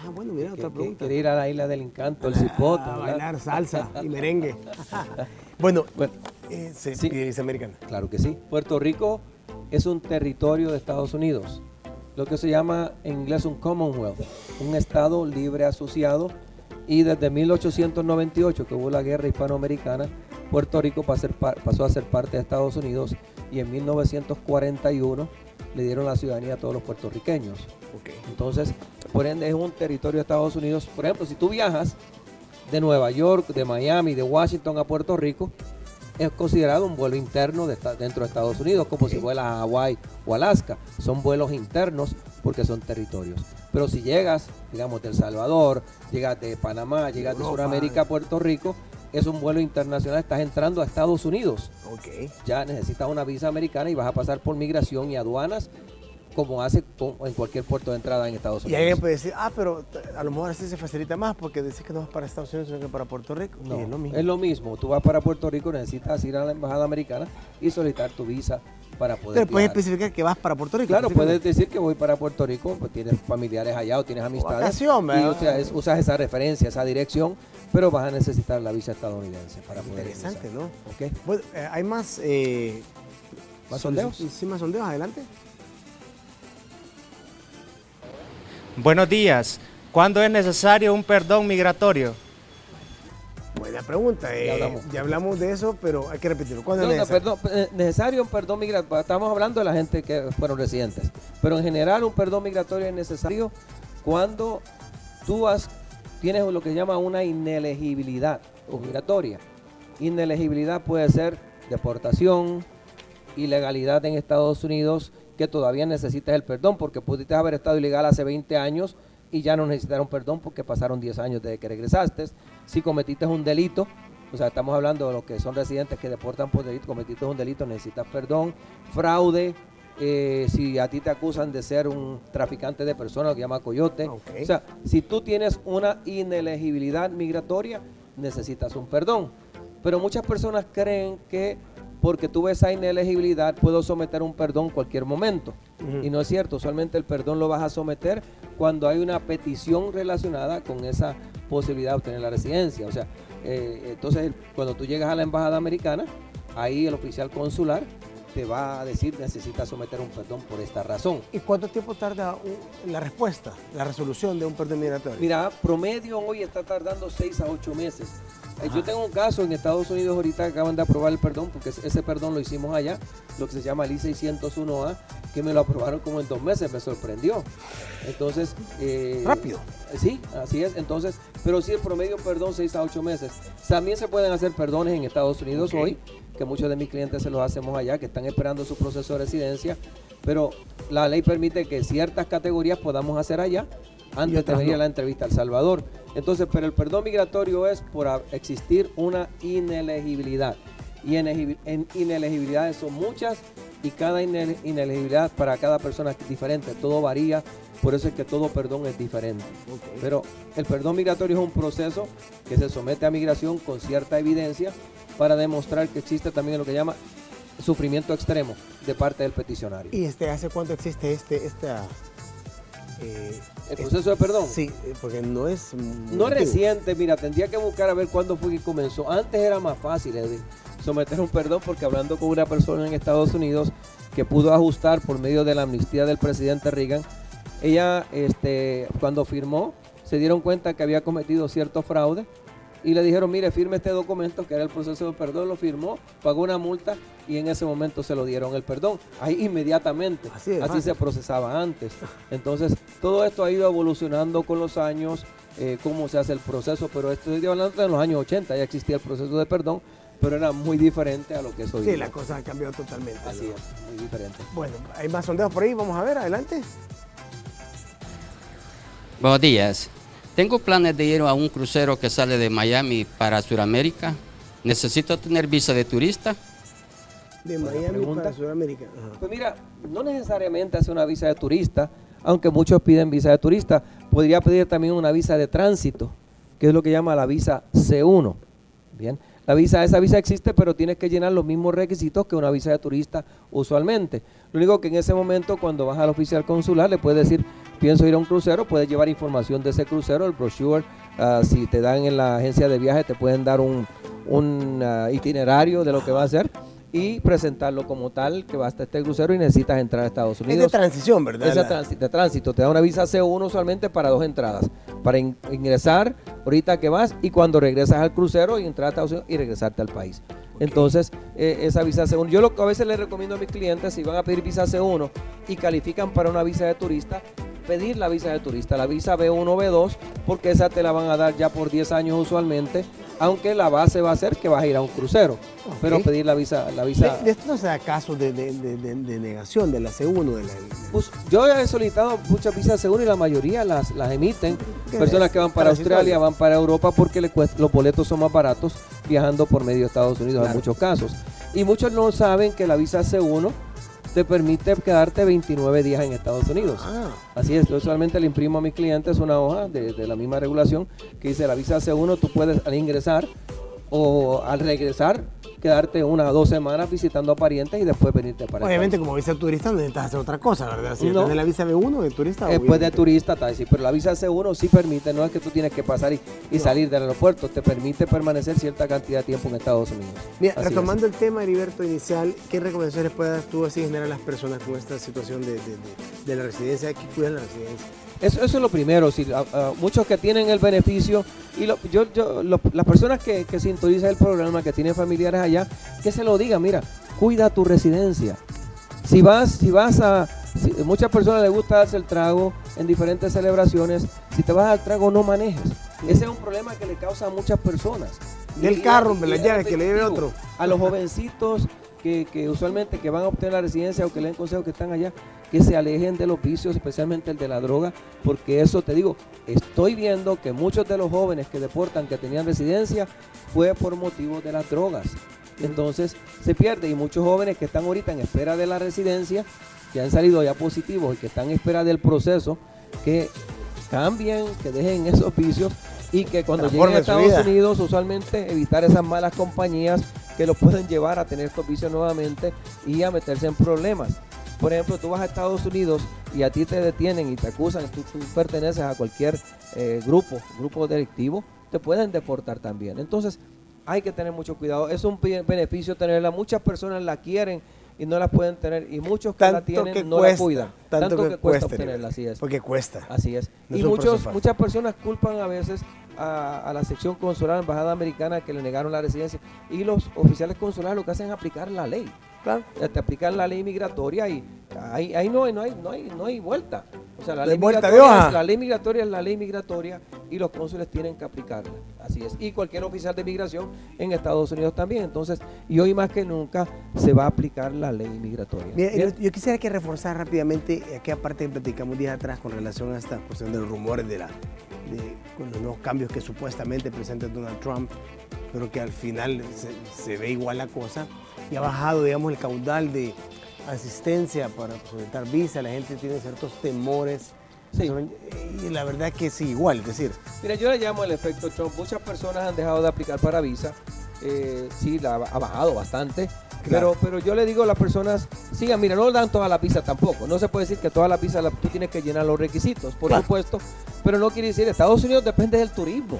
Ah, bueno, mira otra pregunta. Quiere ir a la isla del encanto, el cipote. A ¿verdad? bailar salsa y merengue. bueno, eh, se pide visa americana. Claro que sí. Puerto Rico es un territorio de Estados Unidos, lo que se llama en inglés un Commonwealth, un estado libre asociado. Y desde 1898, que hubo la guerra hispanoamericana, Puerto Rico pasó a ser parte de Estados Unidos y en 1941 le dieron la ciudadanía a todos los puertorriqueños. Entonces, por ende, es un territorio de Estados Unidos. Por ejemplo, si tú viajas de Nueva York, de Miami, de Washington a Puerto Rico, es considerado un vuelo interno de esta- dentro de Estados Unidos, como si vuelas a Hawái o Alaska. Son vuelos internos porque son territorios. Pero si llegas, digamos, de El Salvador, llegas de Panamá, llegas de. Sudamérica a Puerto Rico, es un vuelo internacional, estás entrando a Estados Unidos. Ya necesitas una visa americana y vas a pasar por migración y aduanas como hace en cualquier puerto de entrada en Estados Y Unidos. alguien puede decir, ah, pero a lo mejor así se facilita más porque decís que no es para Estados Unidos, sino que para Puerto Rico. No, Y es lo mismo. es lo mismo. Tú vas para Puerto Rico, necesitas ir a la embajada americana y solicitar tu visa para poder Pero puedes especificar que vas para Puerto Rico. Claro, puedes decir que voy para Puerto Rico, pues tienes familiares allá o tienes amistades. vacación, y usas, es- usas esa referencia, esa dirección, pero vas a necesitar la visa estadounidense para poder Interesante. ¿no? Ok. Bueno, eh, ¿Hay más, eh, ¿Más sondeos? Sí, más sondeos. Adelante. Buenos días. ¿Cuándo es necesario un perdón migratorio? Buena pregunta. eh, Ya hablamos. ya hablamos de eso, pero hay que repetirlo. ¿Cuándo No, es no, necesario? perdón, eh, necesario un perdón migratorio. Estamos hablando de la gente que fueron residentes. Pero en general un perdón migratorio es necesario cuando tú has, tienes lo que se llama una inelegibilidad migratoria. Inelegibilidad puede ser deportación, ilegalidad en Estados Unidos, que todavía necesitas el perdón porque pudiste haber estado ilegal hace 20 años y ya no necesitaron perdón porque pasaron 10 años desde que regresaste. Si cometiste un delito, o sea, estamos hablando de los que son residentes que deportan por delito, cometiste un delito, necesitas perdón. Fraude, eh, si a ti te acusan de ser un traficante de personas, lo que llama coyote. O sea, si tú tienes una inelegibilidad migratoria, necesitas un perdón. Pero muchas personas creen que porque tuve esa inelegibilidad puedo someter un perdón cualquier momento. Y no es cierto, usualmente el perdón lo vas a someter cuando hay una petición relacionada con esa posibilidad de obtener la residencia. O sea, eh, entonces cuando tú llegas a la embajada americana, ahí el oficial consular te va a decir necesitas someter un perdón por esta razón. ¿Y cuánto tiempo tarda un- la respuesta, la resolución de un perdón migratorio? Mira, promedio hoy está tardando 6 a 8 meses. Yo tengo un caso en Estados Unidos ahorita acaban de aprobar el perdón, porque ese- perdón lo hicimos allá, lo que se llama el I-601A, que me lo aprobaron como en dos meses, me sorprendió. Entonces... eh, Rápido. Sí, así es. Entonces, pero sí el promedio, perdón, 6 a 8 meses. También se pueden hacer perdones en Estados Unidos hoy, que muchos de mis clientes se los hacemos allá, que están esperando su proceso de residencia, pero la ley permite que ciertas categorías podamos hacer allá antes de venir a la entrevista al Salvador. Entonces, pero el perdón migratorio es por existir una inelegibilidad. Y en inelegibilidades son muchas y cada inele- inelegibilidad para cada persona es diferente, todo varía, por eso es que todo perdón es diferente. Pero el perdón migratorio es un proceso que se somete a migración con cierta evidencia para demostrar que existe también lo que llama sufrimiento extremo de parte del peticionario. ¿Y este, hace cuánto existe este, esta... eh, ¿El proceso de perdón? Sí, eh, porque no es... No antiguo. reciente, mira, tendría que buscar a ver cuándo fue que comenzó. Antes era más fácil, Edwin, someter un perdón porque hablando con una persona en Estados Unidos que pudo ajustar por medio de la amnistía del presidente Reagan, ella este, cuando firmó se dieron cuenta que había cometido cierto fraude y le dijeron, mire, firme este documento que era el proceso de perdón, lo firmó, pagó una multa y en ese momento se lo dieron el perdón. Ahí inmediatamente. Así es, Así se procesaba antes. Entonces, todo esto ha ido evolucionando con los años, eh, cómo se hace el proceso, pero estoy hablando de los años 80, ya existía el proceso de perdón, pero era muy diferente a lo que es hoy. Sí, la cosa ha cambiado totalmente. Así ¿no? es, muy diferente. Bueno, hay más sondeos por ahí, vamos a ver, adelante. Buenos días. Tengo planes de ir a un crucero que sale de Miami para Sudamérica. Necesito tener visa de turista. De Miami para Sudamérica. Ajá. Pues mira, no necesariamente hace una visa de turista, aunque muchos piden visa de turista, podría pedir también una visa de tránsito, que es lo que llama la visa C1. Bien, la visa, esa visa existe, pero tienes que llenar los mismos requisitos que una visa de turista usualmente. Lo único que en ese momento, cuando vas al oficial consular, le puedes decir, pienso ir a un crucero, puedes llevar información de ese crucero, el brochure, ah, si te dan en la agencia de viaje, te pueden dar un, un ah, itinerario de lo que va a hacer y presentarlo como tal, que va hasta este crucero y necesitas entrar a Estados Es Unidos. de transición, ¿verdad? Es de, transi- de tránsito, te da una visa C1 usualmente para dos entradas, para in- ingresar ahorita que vas y cuando regresas al crucero y entrar a Estados Unidos y regresarte al país. Entonces, eh, esa visa C1, yo lo que a veces les recomiendo a mis clientes, si van a pedir visa C1 y califican para una visa de turista, pedir la visa de turista, la visa B1 B2, porque esa te la van a dar ya por 10 años usualmente, aunque la base va a ser que vas a ir a un crucero, pero pedir la visa, la visa De, esto no se da caso de, de- de- negación de la C1. De la, Pues, yo he solicitado muchas visas seguro y la mayoría las, las emiten. ¿Qué Personas es? que van para Australia, van para Europa porque le cuest- los boletos son más baratos viajando por medio de Estados Unidos en Claro. muchos casos. Y muchos no saben que la visa C1 te permite quedarte 29 días en Estados Unidos. Ah. Así es, yo usualmente le imprimo a mis clientes una hoja de, de la misma regulación que dice la visa C1 tú puedes al ingresar o al regresar quedarte una o dos semanas visitando a parientes y después venirte para. Obviamente, como visa turista, no necesitas hacer otra cosa, ¿verdad? Si No. tienes la visa B1 de turista, Después de turista, tal, sí, pero la visa C1 sí permite, no es que tú tienes que pasar y, y No. salir del aeropuerto, te permite permanecer cierta cantidad de tiempo en Estados Unidos. Mira, Así es. retomando el tema, Heriberto, inicial, ¿qué recomendaciones puedes dar tú así generar a las personas con esta situación de, de- de- de la residencia? que cuidan la residencia? Eso, eso es lo primero, sí, a- a muchos que tienen el beneficio y lo- yo, yo, lo- las personas que, que sintonizan el programa, que tienen familiares allá, que se lo digan, mira, cuida tu residencia. Si vas, si vas a, si- muchas personas les gusta darse el trago en diferentes celebraciones, si te vas al trago no manejes. Ese es un problema que le causa a muchas personas. Del Y- carro, las es llaves, que le lleve otro. A los jovencitos que, que usualmente que van a obtener la residencia o que le den consejo que están allá, que se alejen de los vicios, especialmente el de la droga, porque eso te digo, estoy viendo que muchos de los jóvenes que deportan que tenían residencia fue por motivos de las drogas. Entonces se pierde y muchos jóvenes que están ahorita en espera de la residencia, que han salido ya positivos y que están en espera del proceso, que cambien, que dejen esos vicios y que cuando lleguen a Estados. Unidos usualmente evitar esas malas compañías que los pueden llevar a tener estos vicios nuevamente y a meterse en problemas. Por ejemplo, tú vas a Estados Unidos y a ti te detienen y te acusan, tú, tú perteneces a cualquier eh, grupo, grupo delictivo, te pueden deportar también. Entonces, hay que tener mucho cuidado. Es un beneficio tenerla. Muchas personas la quieren y no la pueden tener. Y muchos que la tienen que no cuesta, la cuidan. tanto Tanto, que que, cuesta, cuesta obtenerla, así es. Porque cuesta. Así es. No y muchos, muchas personas culpan a veces a, a la sección consular, embajada americana, que le negaron la residencia. Y los oficiales consulares lo que hacen es aplicar la ley. Te aplicar la ley migratoria y ahí, ahí no, hay, no, hay, no, hay, no hay vuelta. O sea, la ley, migratoria es, la ley migratoria es la ley migratoria y los cónsules tienen que aplicarla. Así es. Y cualquier oficial de migración en Estados Unidos también. Entonces, y hoy más que nunca se va a aplicar la ley migratoria. Mira, yo, yo quisiera que reforzar rápidamente aquella parte que platicamos días atrás con relación a esta cuestión de los rumores de, la, de con los nuevos cambios que supuestamente presenta Donald Trump, pero que al final se, se ve igual la cosa y ha bajado, digamos, el caudal de asistencia para solicitar visa, la gente tiene ciertos temores. Y la verdad que sí, igual, es decir, Mira, yo le llamo el efecto Trump. Muchas personas han dejado de aplicar para visa. Eh, sí, la, ha bajado bastante. Claro. Pero, pero yo le digo a las personas, sigan, mira, no dan todas las visas tampoco. No se puede decir que todas las visas la- tú tienes que llenar los requisitos, por Claro. supuesto. Pero no quiere decir, Estados Unidos depende del turismo.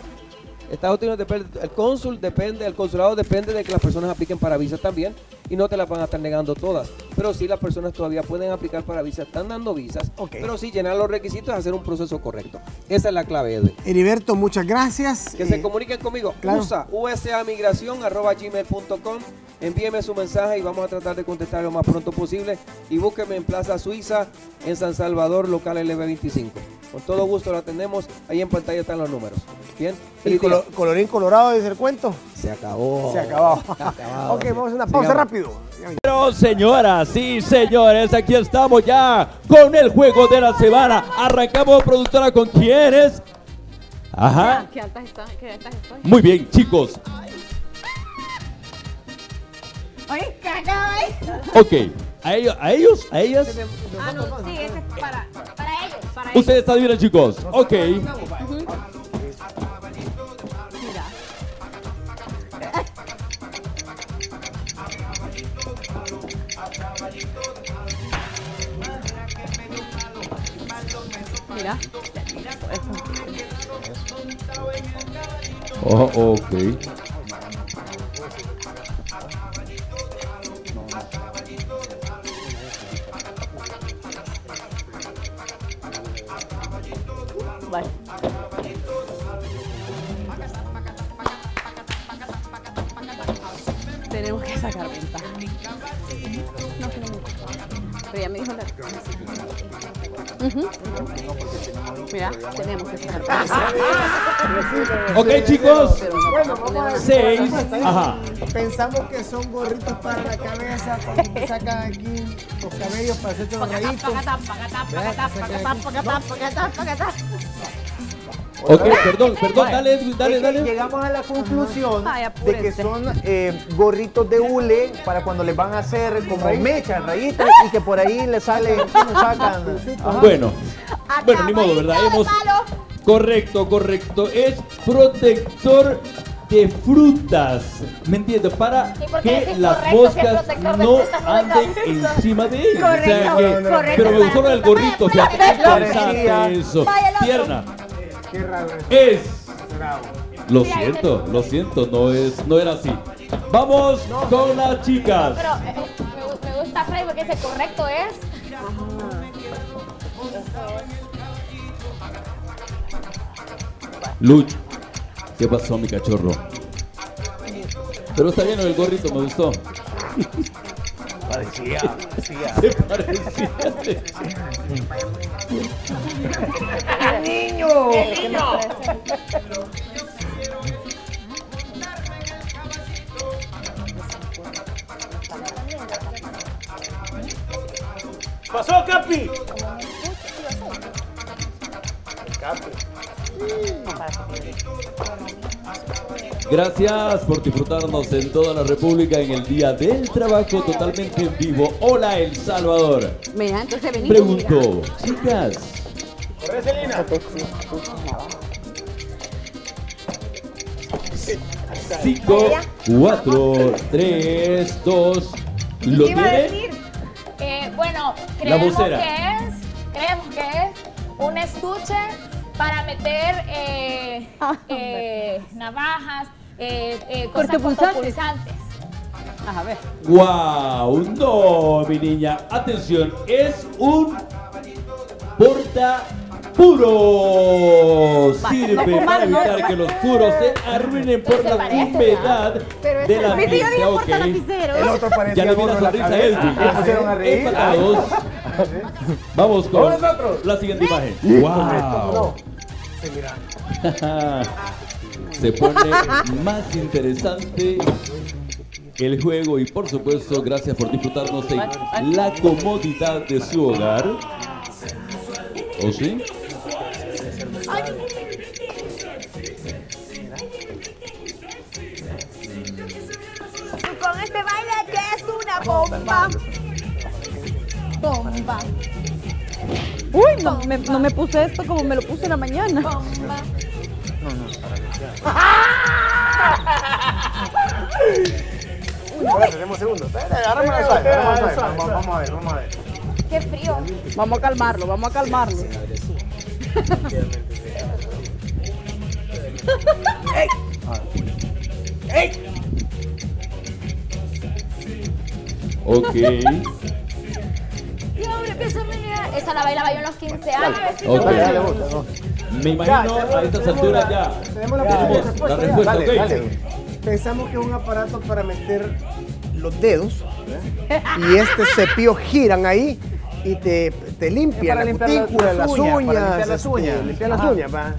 Estados Unidos depende, el cónsul depende, el consulado depende de que las personas apliquen para visa también y no te las van a estar negando todas. Pero sí las personas todavía pueden aplicar para visa, están dando visas, pero sí llenar los requisitos y hacer un proceso correcto. Esa es la clave, Edwin. Heriberto, muchas gracias. Que Eh, se comuniquen conmigo. claro. USA, usamigración.gmail.com. Envíeme su mensaje y vamos a tratar de contestar lo más pronto posible. Y búsqueme en Plaza Suiza, en San Salvador, local LB25. Con todo gusto lo atendemos. Ahí en pantalla están los números. Bien. Y colo- colorín colorado, dice el cuento. Se acabó. Se acabó. Se acabó, ok, sí. vamos a una pausa Sigamos. rápido. Pero señoras y señores, aquí estamos ya con el juego de la semana. Arrancamos, productora, con quiénes. Ajá. Qué altas están, qué altas estoy. Muy bien, chicos. Oye, caca, Ok. A ellos, a ellos, a ellas. Ah, no, sí, ese es para, para ellos, para ellos. Ustedes están bien, chicos. Ok. Mira. Oh, ok. Vale. Tenemos que sacar ventaja. No, tenemos. Pero ya me dijo la. Ujú. Mira, tenemos que estar. Ok, chicos. Bueno, vamos a ver. Seis. Ajá. Pensamos que son gorritos para la cabeza, cuando te sacan aquí los cabellos para hacerte los rayitos. Ok, perdón, perdón, dale, Edwin, dale, Es que dale. Llegamos a la conclusión Ay, de que son eh, gorritos de hule para cuando les van a hacer como mechas, rayitas y que por ahí le sale, ¿cómo sacan? Ajá. Bueno, bueno, ni modo, ¿verdad? Hemos... Correcto, correcto. Es protector de frutas. ¿Me entiendes? Para ¿Y por qué que las correcto moscas no anden encima de él. O sea Correcto, que- correcto, pero me gustó el gorrito, fíjate, interesante eso. Vaya, el Es. Lo siento, lo siento, no es, no era así. Vamos con las chicas. Pero eh, me, gu- me gusta Freddy porque ese correcto es. Luch, ¿qué pasó, mi cachorro? Pero está bien, el gorrito me gustó. Parecía, parecía. Se parecía. ¡El niño! ¡Pasó, Capi! Gracias por disfrutarnos en toda la República en el Día del Trabajo totalmente en vivo. Hola, El Salvador. Mira, entonces. Pregunto, chicas, ¡Corre, Celina! cinco, cuatro, tres, dos, ¿lo ¿Qué iba a tienen? decir? Eh, bueno, La creemos que es, creemos que es un estuche para meter eh, eh, navajas, eh, eh, cosas Cortopulsantes. Ajá, a ver. ¡Wow! No, mi niña. Atención, es un porta puros. Va, Sirve para evitar que los puros se arruinen por la parece, humedad Pero de la portalapicero. El otro parecía Ya le vi la sonrisa a. Edwin. Ah. Empatados. Vamos con la siguiente imagen. ¡Wow! Se pone más interesante el juego y por supuesto gracias por disfrutarnos en la comodidad de su hogar. ¿O sí? Bomba. Bomba. Uy, no me, no me puse esto como me lo puse en la mañana. Bomba. Espérate, demos un segundo. Espérate, agarrame la suave, agarrame la suave. Vamos, vamos a ver, vamos a ver. Qué frío. Vamos a calmarlo, vamos a calmarlo. Ok. Y hombre, empieza a mirar. Esa la bailaba yo en los 15 años. Ok. Dale. Me imagino a estas alturas ya Tenemos la, tenemos respuesta, la ya. respuesta. Dale, ok. dale. Pensamos que es un aparato para meter los dedos y este cepillo giran ahí y te, te limpia la cutícula, las uñas, las este, uñas. limpiar las Ajá. uñas, va.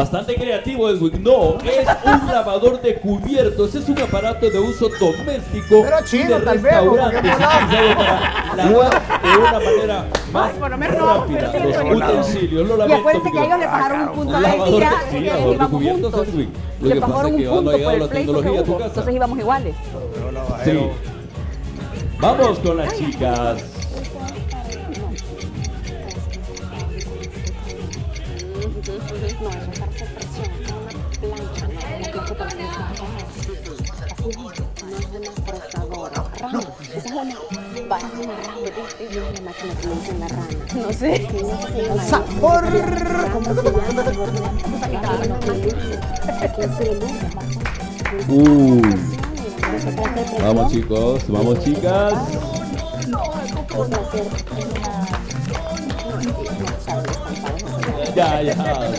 Bastante creativo, Edwin. No, es un lavador de cubiertos. Es un aparato de uso doméstico Pero y chino, de tal vez, restaurantes porque utilizado para lavar de una manera más por lo menos no vamos a rápida los utensilios. Lo Y acuérdense que a Miguel. ellos le bajaron un punto a Un la lavador de, mentira, sí, porque lavador de íbamos cubiertos, juntos. Edwin. Lo Le que pasa bajaron es un que no ha punto por llegado el la pleito que tecnología a tu hubo. casa. Entonces íbamos iguales. Sí. Vamos con las chicas. No sé. Sabor. Uh. Vamos chicos, vamos chicas. Ya, ya.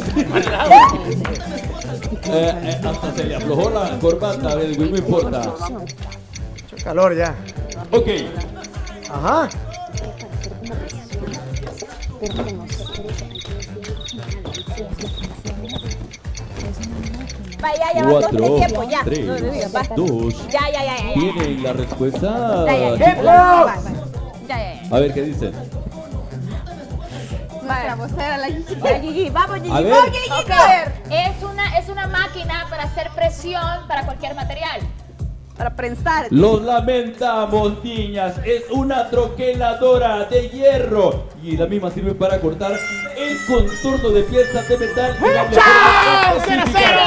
Eh, eh, hasta se le aflojó la corbata, no importa. Mucho calor ya. Ok, Ajá. Vaya, ya va Cuatro, el tiempo, ya. tres, No, no, dos. Ya, ya, ya, ya. ¿Tienen la respuesta? Ya, ya, ya. chicos? Ya, ya, ya. A ver, ¿qué dicen? Nuestra vocera, la Gigi. La Gigi, vamos Gigi, A ver. vamos Gigi. Es una, es una máquina para hacer presión para cualquier material. Para prensar. Los lamentamos, niñas. Es una troqueladora de hierro. Y la misma sirve para cortar el contorno de piezas de metal. ¡Chao! ¡Cero, cero!